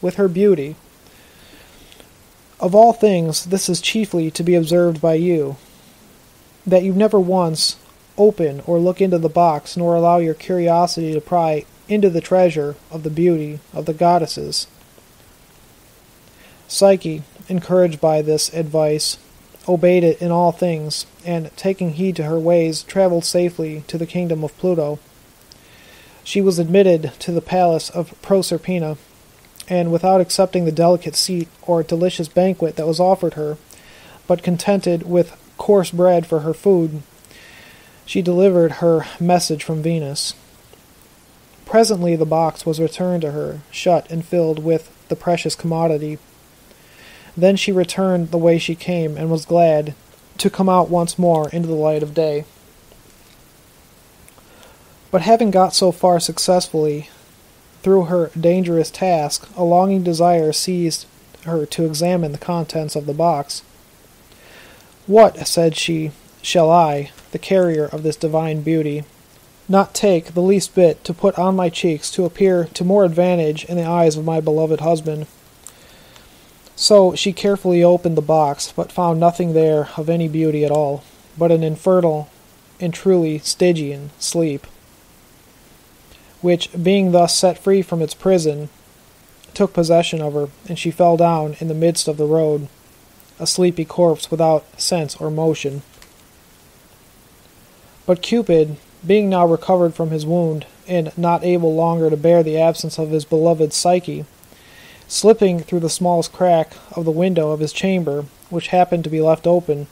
with her beauty, of all things, this is chiefly to be observed by you, that you never once open or look into the box, nor allow your curiosity to pry into the treasure of the beauty of the goddesses. Psyche, encouraged by this advice, obeyed it in all things, and, taking heed to her ways, travelled safely to the kingdom of Pluto. She was admitted to the palace of Proserpina, and without accepting the delicate seat or delicious banquet that was offered her, but contented with coarse bread for her food, she delivered her message from Venus. Presently the box was returned to her, shut and filled with the precious commodity. Then she returned the way she came, and was glad to come out once more into the light of day. But having got so far successfully, through her dangerous task, a longing desire seized her to examine the contents of the box. What, said she, shall I, the carrier of this divine beauty, not take the least bit to put on my cheeks to appear to more advantage in the eyes of my beloved husband? So she carefully opened the box, but found nothing there of any beauty at all, but an infernal and truly Stygian sleep which, being thus set free from its prison, took possession of her, and she fell down in the midst of the road, a sleepy corpse without sense or motion. But Cupid, being now recovered from his wound, and not able longer to bear the absence of his beloved Psyche, slipping through the smallest crack of the window of his chamber, which happened to be left open,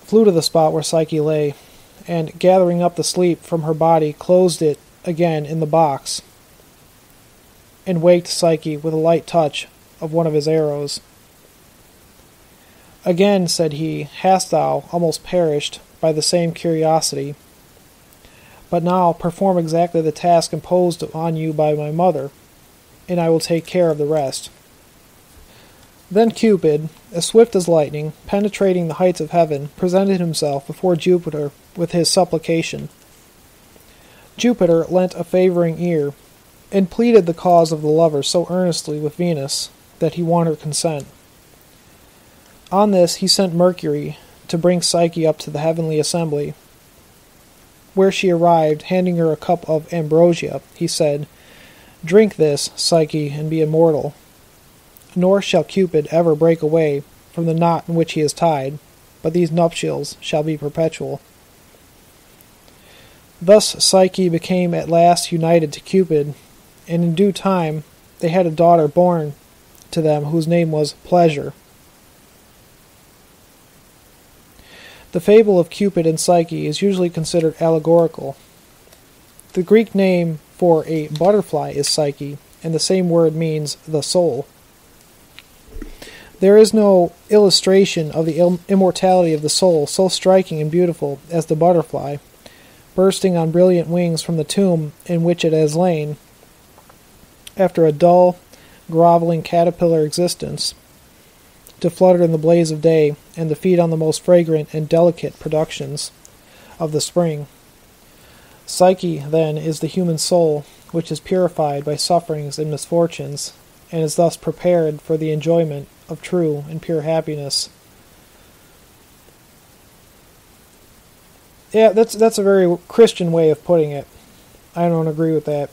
flew to the spot where Psyche lay, and gathering up the sleep from her body, closed it again in the box, and waked Psyche with a light touch of one of his arrows. Again, said he, hast thou almost perished by the same curiosity. But now perform exactly the task imposed on you by my mother, and I will take care of the rest. Then Cupid, as swift as lightning, penetrating the heights of heaven, presented himself before Jupiter with his supplication. Jupiter lent a favoring ear, and pleaded the cause of the lover so earnestly with Venus that he won her consent. On this he sent Mercury to bring Psyche up to the heavenly assembly. Where she arrived, handing her a cup of ambrosia, he said, Drink this, Psyche, and be immortal. Nor shall Cupid ever break away from the knot in which he is tied, but these nuptials shall be perpetual. Thus Psyche became at last united to Cupid, and in due time they had a daughter born to them whose name was Pleasure. The fable of Cupid and Psyche is usually considered allegorical. The Greek name for a butterfly is Psyche, and the same word means the soul. There is no illustration of the immortality of the soul so striking and beautiful as the butterfly, bursting on brilliant wings from the tomb in which it has lain, after a dull, groveling caterpillar existence, to flutter in the blaze of day and to feed on the most fragrant and delicate productions of the spring. Psyche, then, is the human soul, which is purified by sufferings and misfortunes, and is thus prepared for the enjoyment of true and pure happiness. Yeah, that's that's a very Christian way of putting it. I don't agree with that.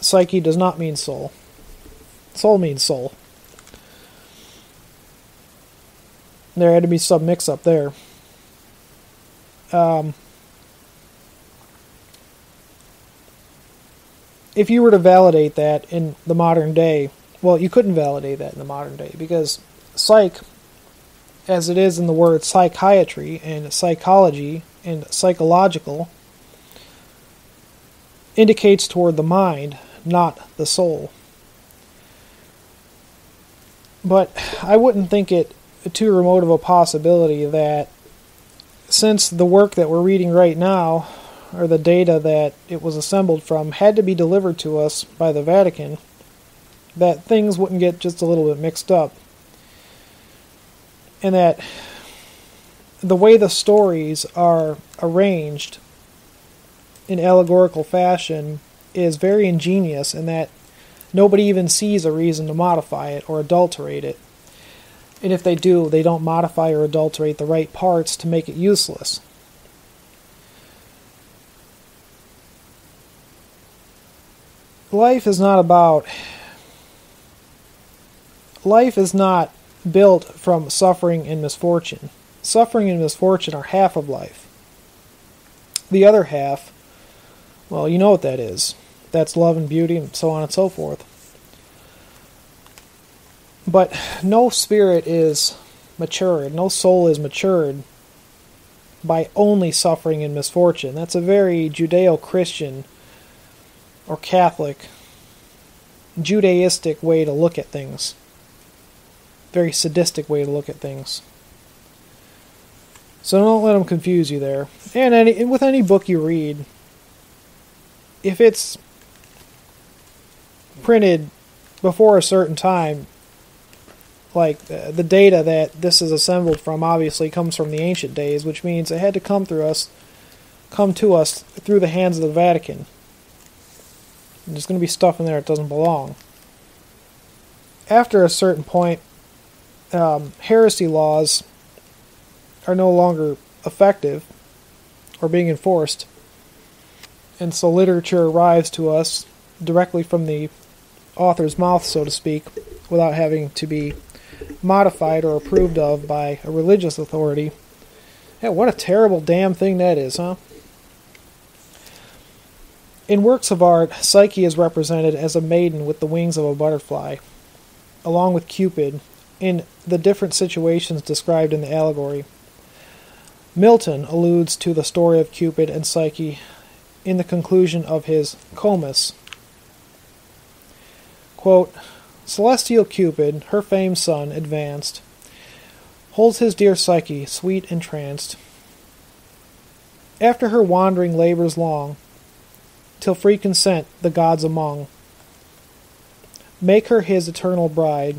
Psyche does not mean soul. Soul means soul. There had to be some mix up there. Um, if you were to validate that in the modern day, well, you couldn't validate that in the modern day because psych, as it is in the word psychiatry and psychology and psychological, indicates toward the mind, not the soul. But I wouldn't think it too remote of a possibility that since the work that we're reading right now, or the data that it was assembled from, had to be delivered to us by the Vatican, that things wouldn't get just a little bit mixed up. And that the way the stories are arranged in allegorical fashion is very ingenious, and that nobody even sees a reason to modify it or adulterate it. And if they do, they don't modify or adulterate the right parts to make it useless. Life is not about. Life is not built from suffering and misfortune. Suffering and misfortune are half of life. The other half, well, you know what that is. That's love and beauty and so on and so forth. But no spirit is matured, no soul is matured by only suffering and misfortune. That's a very Judeo Christian or Catholic, Judaistic way to look at things. Very sadistic way to look at things. So don't let them confuse you there. And any with any book you read, if it's printed before a certain time, like the, the data that this is assembled from obviously comes from the ancient days, which means it had to come through us, come to us through the hands of the Vatican. And there's going to be stuff in there that doesn't belong. After a certain point, um, heresy laws are no longer effective or being enforced. And so literature arrives to us directly from the author's mouth, so to speak, without having to be modified or approved of by a religious authority. Yeah, what a terrible damn thing that is, huh? In works of art, Psyche is represented as a maiden with the wings of a butterfly, along with Cupid, in the different situations described in the allegory. Milton alludes to the story of Cupid and Psyche in the conclusion of his Comus. Quote, Celestial Cupid, her famed son, advanced, holds his dear Psyche, sweet entranced. After her wandering labors long, till free consent the gods among, make her his eternal bride,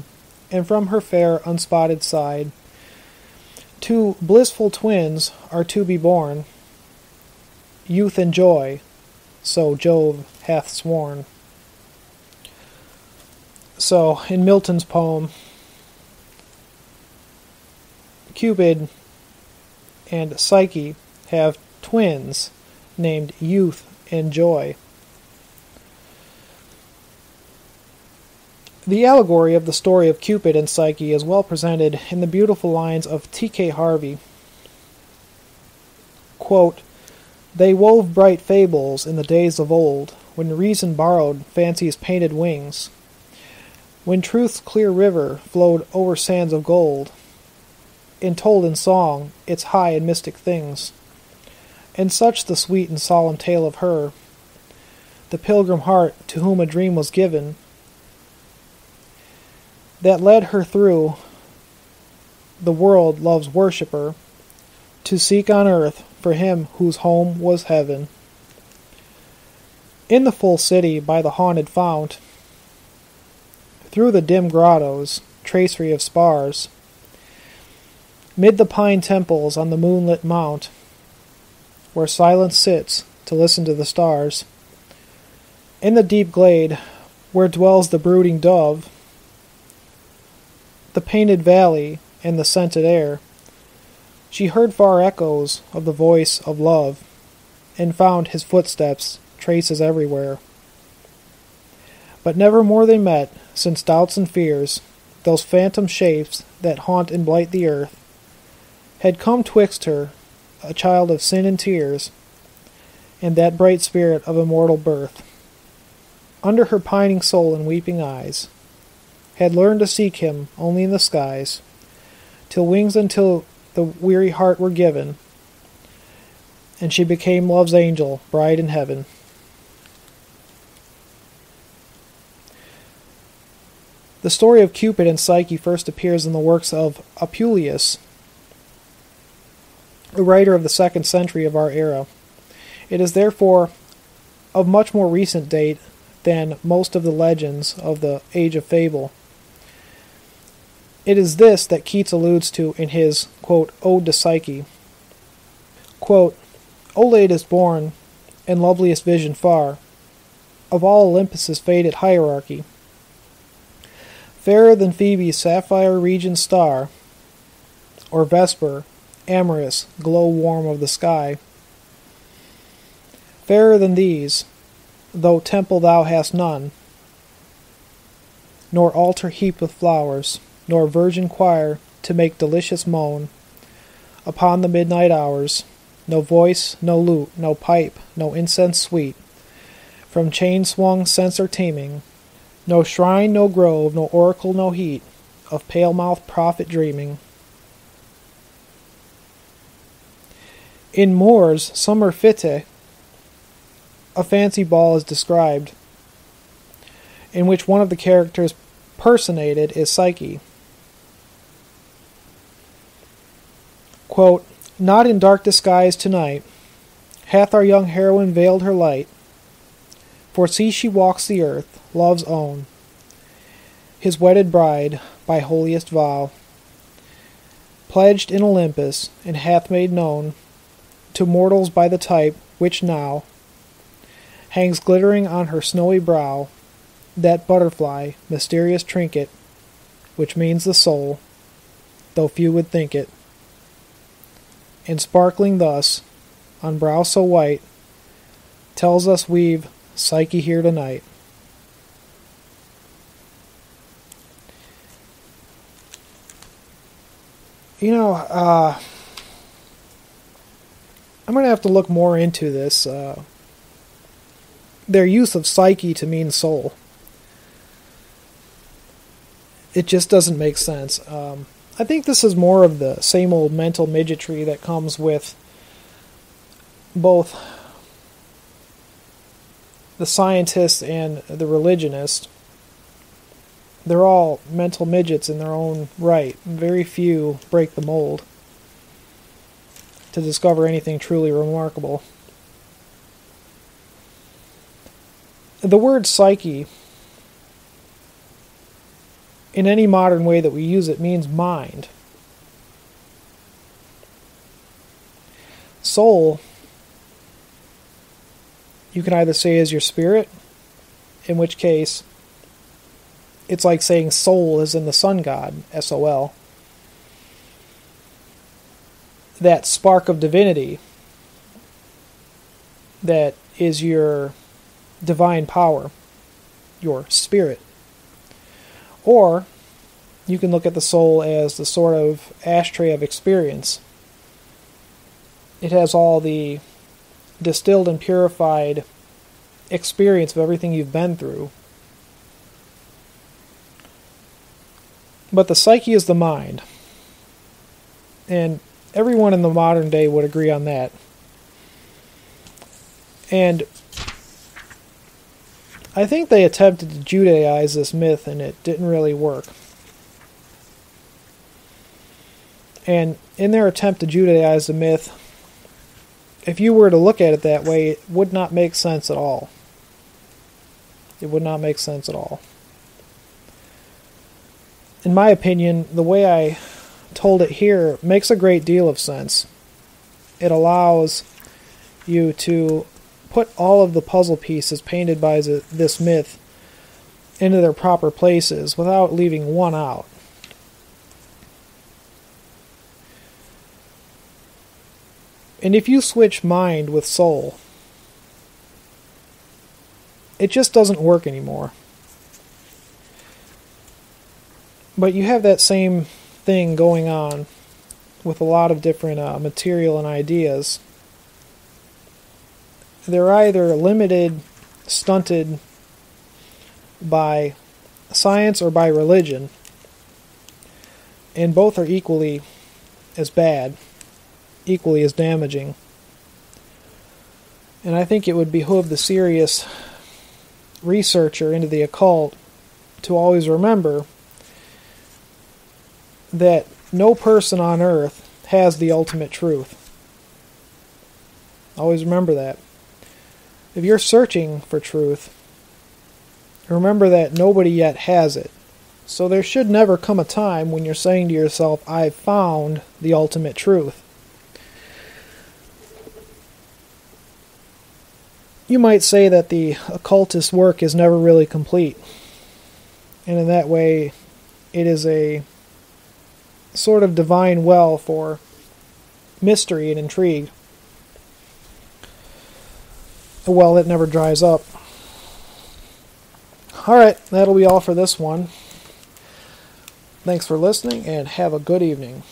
and from her fair unspotted side, two blissful twins are to be born, youth and joy, so Jove hath sworn. So, in Milton's poem, Cupid and Psyche have twins named Youth and Joy. The allegory of the story of Cupid and Psyche is well presented in the beautiful lines of T.K. Harvey. Quote, They wove bright fables in the days of old, when reason borrowed fancy's painted wings, when truth's clear river flowed over sands of gold, and told in song its high and mystic things. And such the sweet and solemn tale of her, the pilgrim heart to whom a dream was given, that led her through the world love's worshipper to seek on earth for him whose home was heaven. In the full city by the haunted fount, through the dim grottos, tracery of spars, mid the pine temples on the moonlit mount, where silence sits to listen to the stars, in the deep glade where dwells the brooding dove, the painted valley and the scented air, she heard far echoes of the voice of love, and found his footsteps traces everywhere. But never more they met, since doubts and fears, those phantom shapes that haunt and blight the earth, had come twixt her, a child of sin and tears, and that bright spirit of immortal birth. Under her pining soul and weeping eyes, had learned to seek him only in the skies, till wings until the weary heart were given, and she became love's angel, bride in heaven. The story of Cupid and Psyche first appears in the works of Apuleius, a writer of the second century of our era. It is therefore of much more recent date than most of the legends of the age of fable. It is this that Keats alludes to in his quote, Ode to Psyche. Quote, O latest born, and loveliest vision far, of all Olympus's faded hierarchy, fairer than Phoebe's sapphire region star, or Vesper, amorous, glow warm of the sky, fairer than these, though temple thou hast none, nor altar heaped with flowers, nor virgin choir to make delicious moan. Upon the midnight hours, no voice, no lute, no pipe, no incense sweet, from chain swung censer teeming, no shrine, no grove, no oracle, no heat, of pale mouthed prophet dreaming. In Moore's Summer Fete, a fancy ball is described, in which one of the characters personated is Psyche. Quote, Not in dark disguise tonight. Hath our young heroine veiled her light, for see she walks the earth, love's own, his wedded bride by holiest vow, pledged in Olympus, and hath made known to mortals by the type which now hangs glittering on her snowy brow that butterfly, mysterious trinket, which means the soul, though few would think it and sparkling thus, on brow so white, tells us we've Psyche here tonight. You know, uh, I'm going to have to look more into this. Uh, their use of psyche to mean soul. It just doesn't make sense. Um, I think this is more of the same old mental midgetry that comes with both the scientist and the religionist. They're all mental midgets in their own right. Very few break the mold to discover anything truly remarkable. The word psyche in any modern way that we use it means mind. Soul, you can either say is your spirit, in which case it's like saying soul is in the sun god, S O L. That spark of divinity that is your divine power, your spirit. Or you can look at the soul as the sort of ashtray of experience. It has all the distilled and purified experience of everything you've been through. But the psyche is the mind. And everyone in the modern day would agree on that. And I think they attempted to Judaize this myth and it didn't really work. And in their attempt to Judaize the myth, if you were to look at it that way, it would not make sense at all. It would not make sense at all. In my opinion, the way I told it here makes a great deal of sense. It allows you to put all of the puzzle pieces painted by this myth into their proper places without leaving one out. And if you switch mind with soul, it just doesn't work anymore. But you have that same thing going on with a lot of different uh, material and ideas. They're either limited, stunted by science or by religion, and both are equally as bad equally as damaging. And I think it would behoove the serious researcher into the occult to always remember that no person on earth has the ultimate truth. Always remember that. If you're searching for truth, remember that nobody yet has it. So there should never come a time when you're saying to yourself, I've found the ultimate truth. you might say that the occultist work is never really complete. And in that way, it is a sort of divine well for mystery and intrigue. Well that never dries up. Alright, that'll be all for this one. Thanks for listening and have a good evening.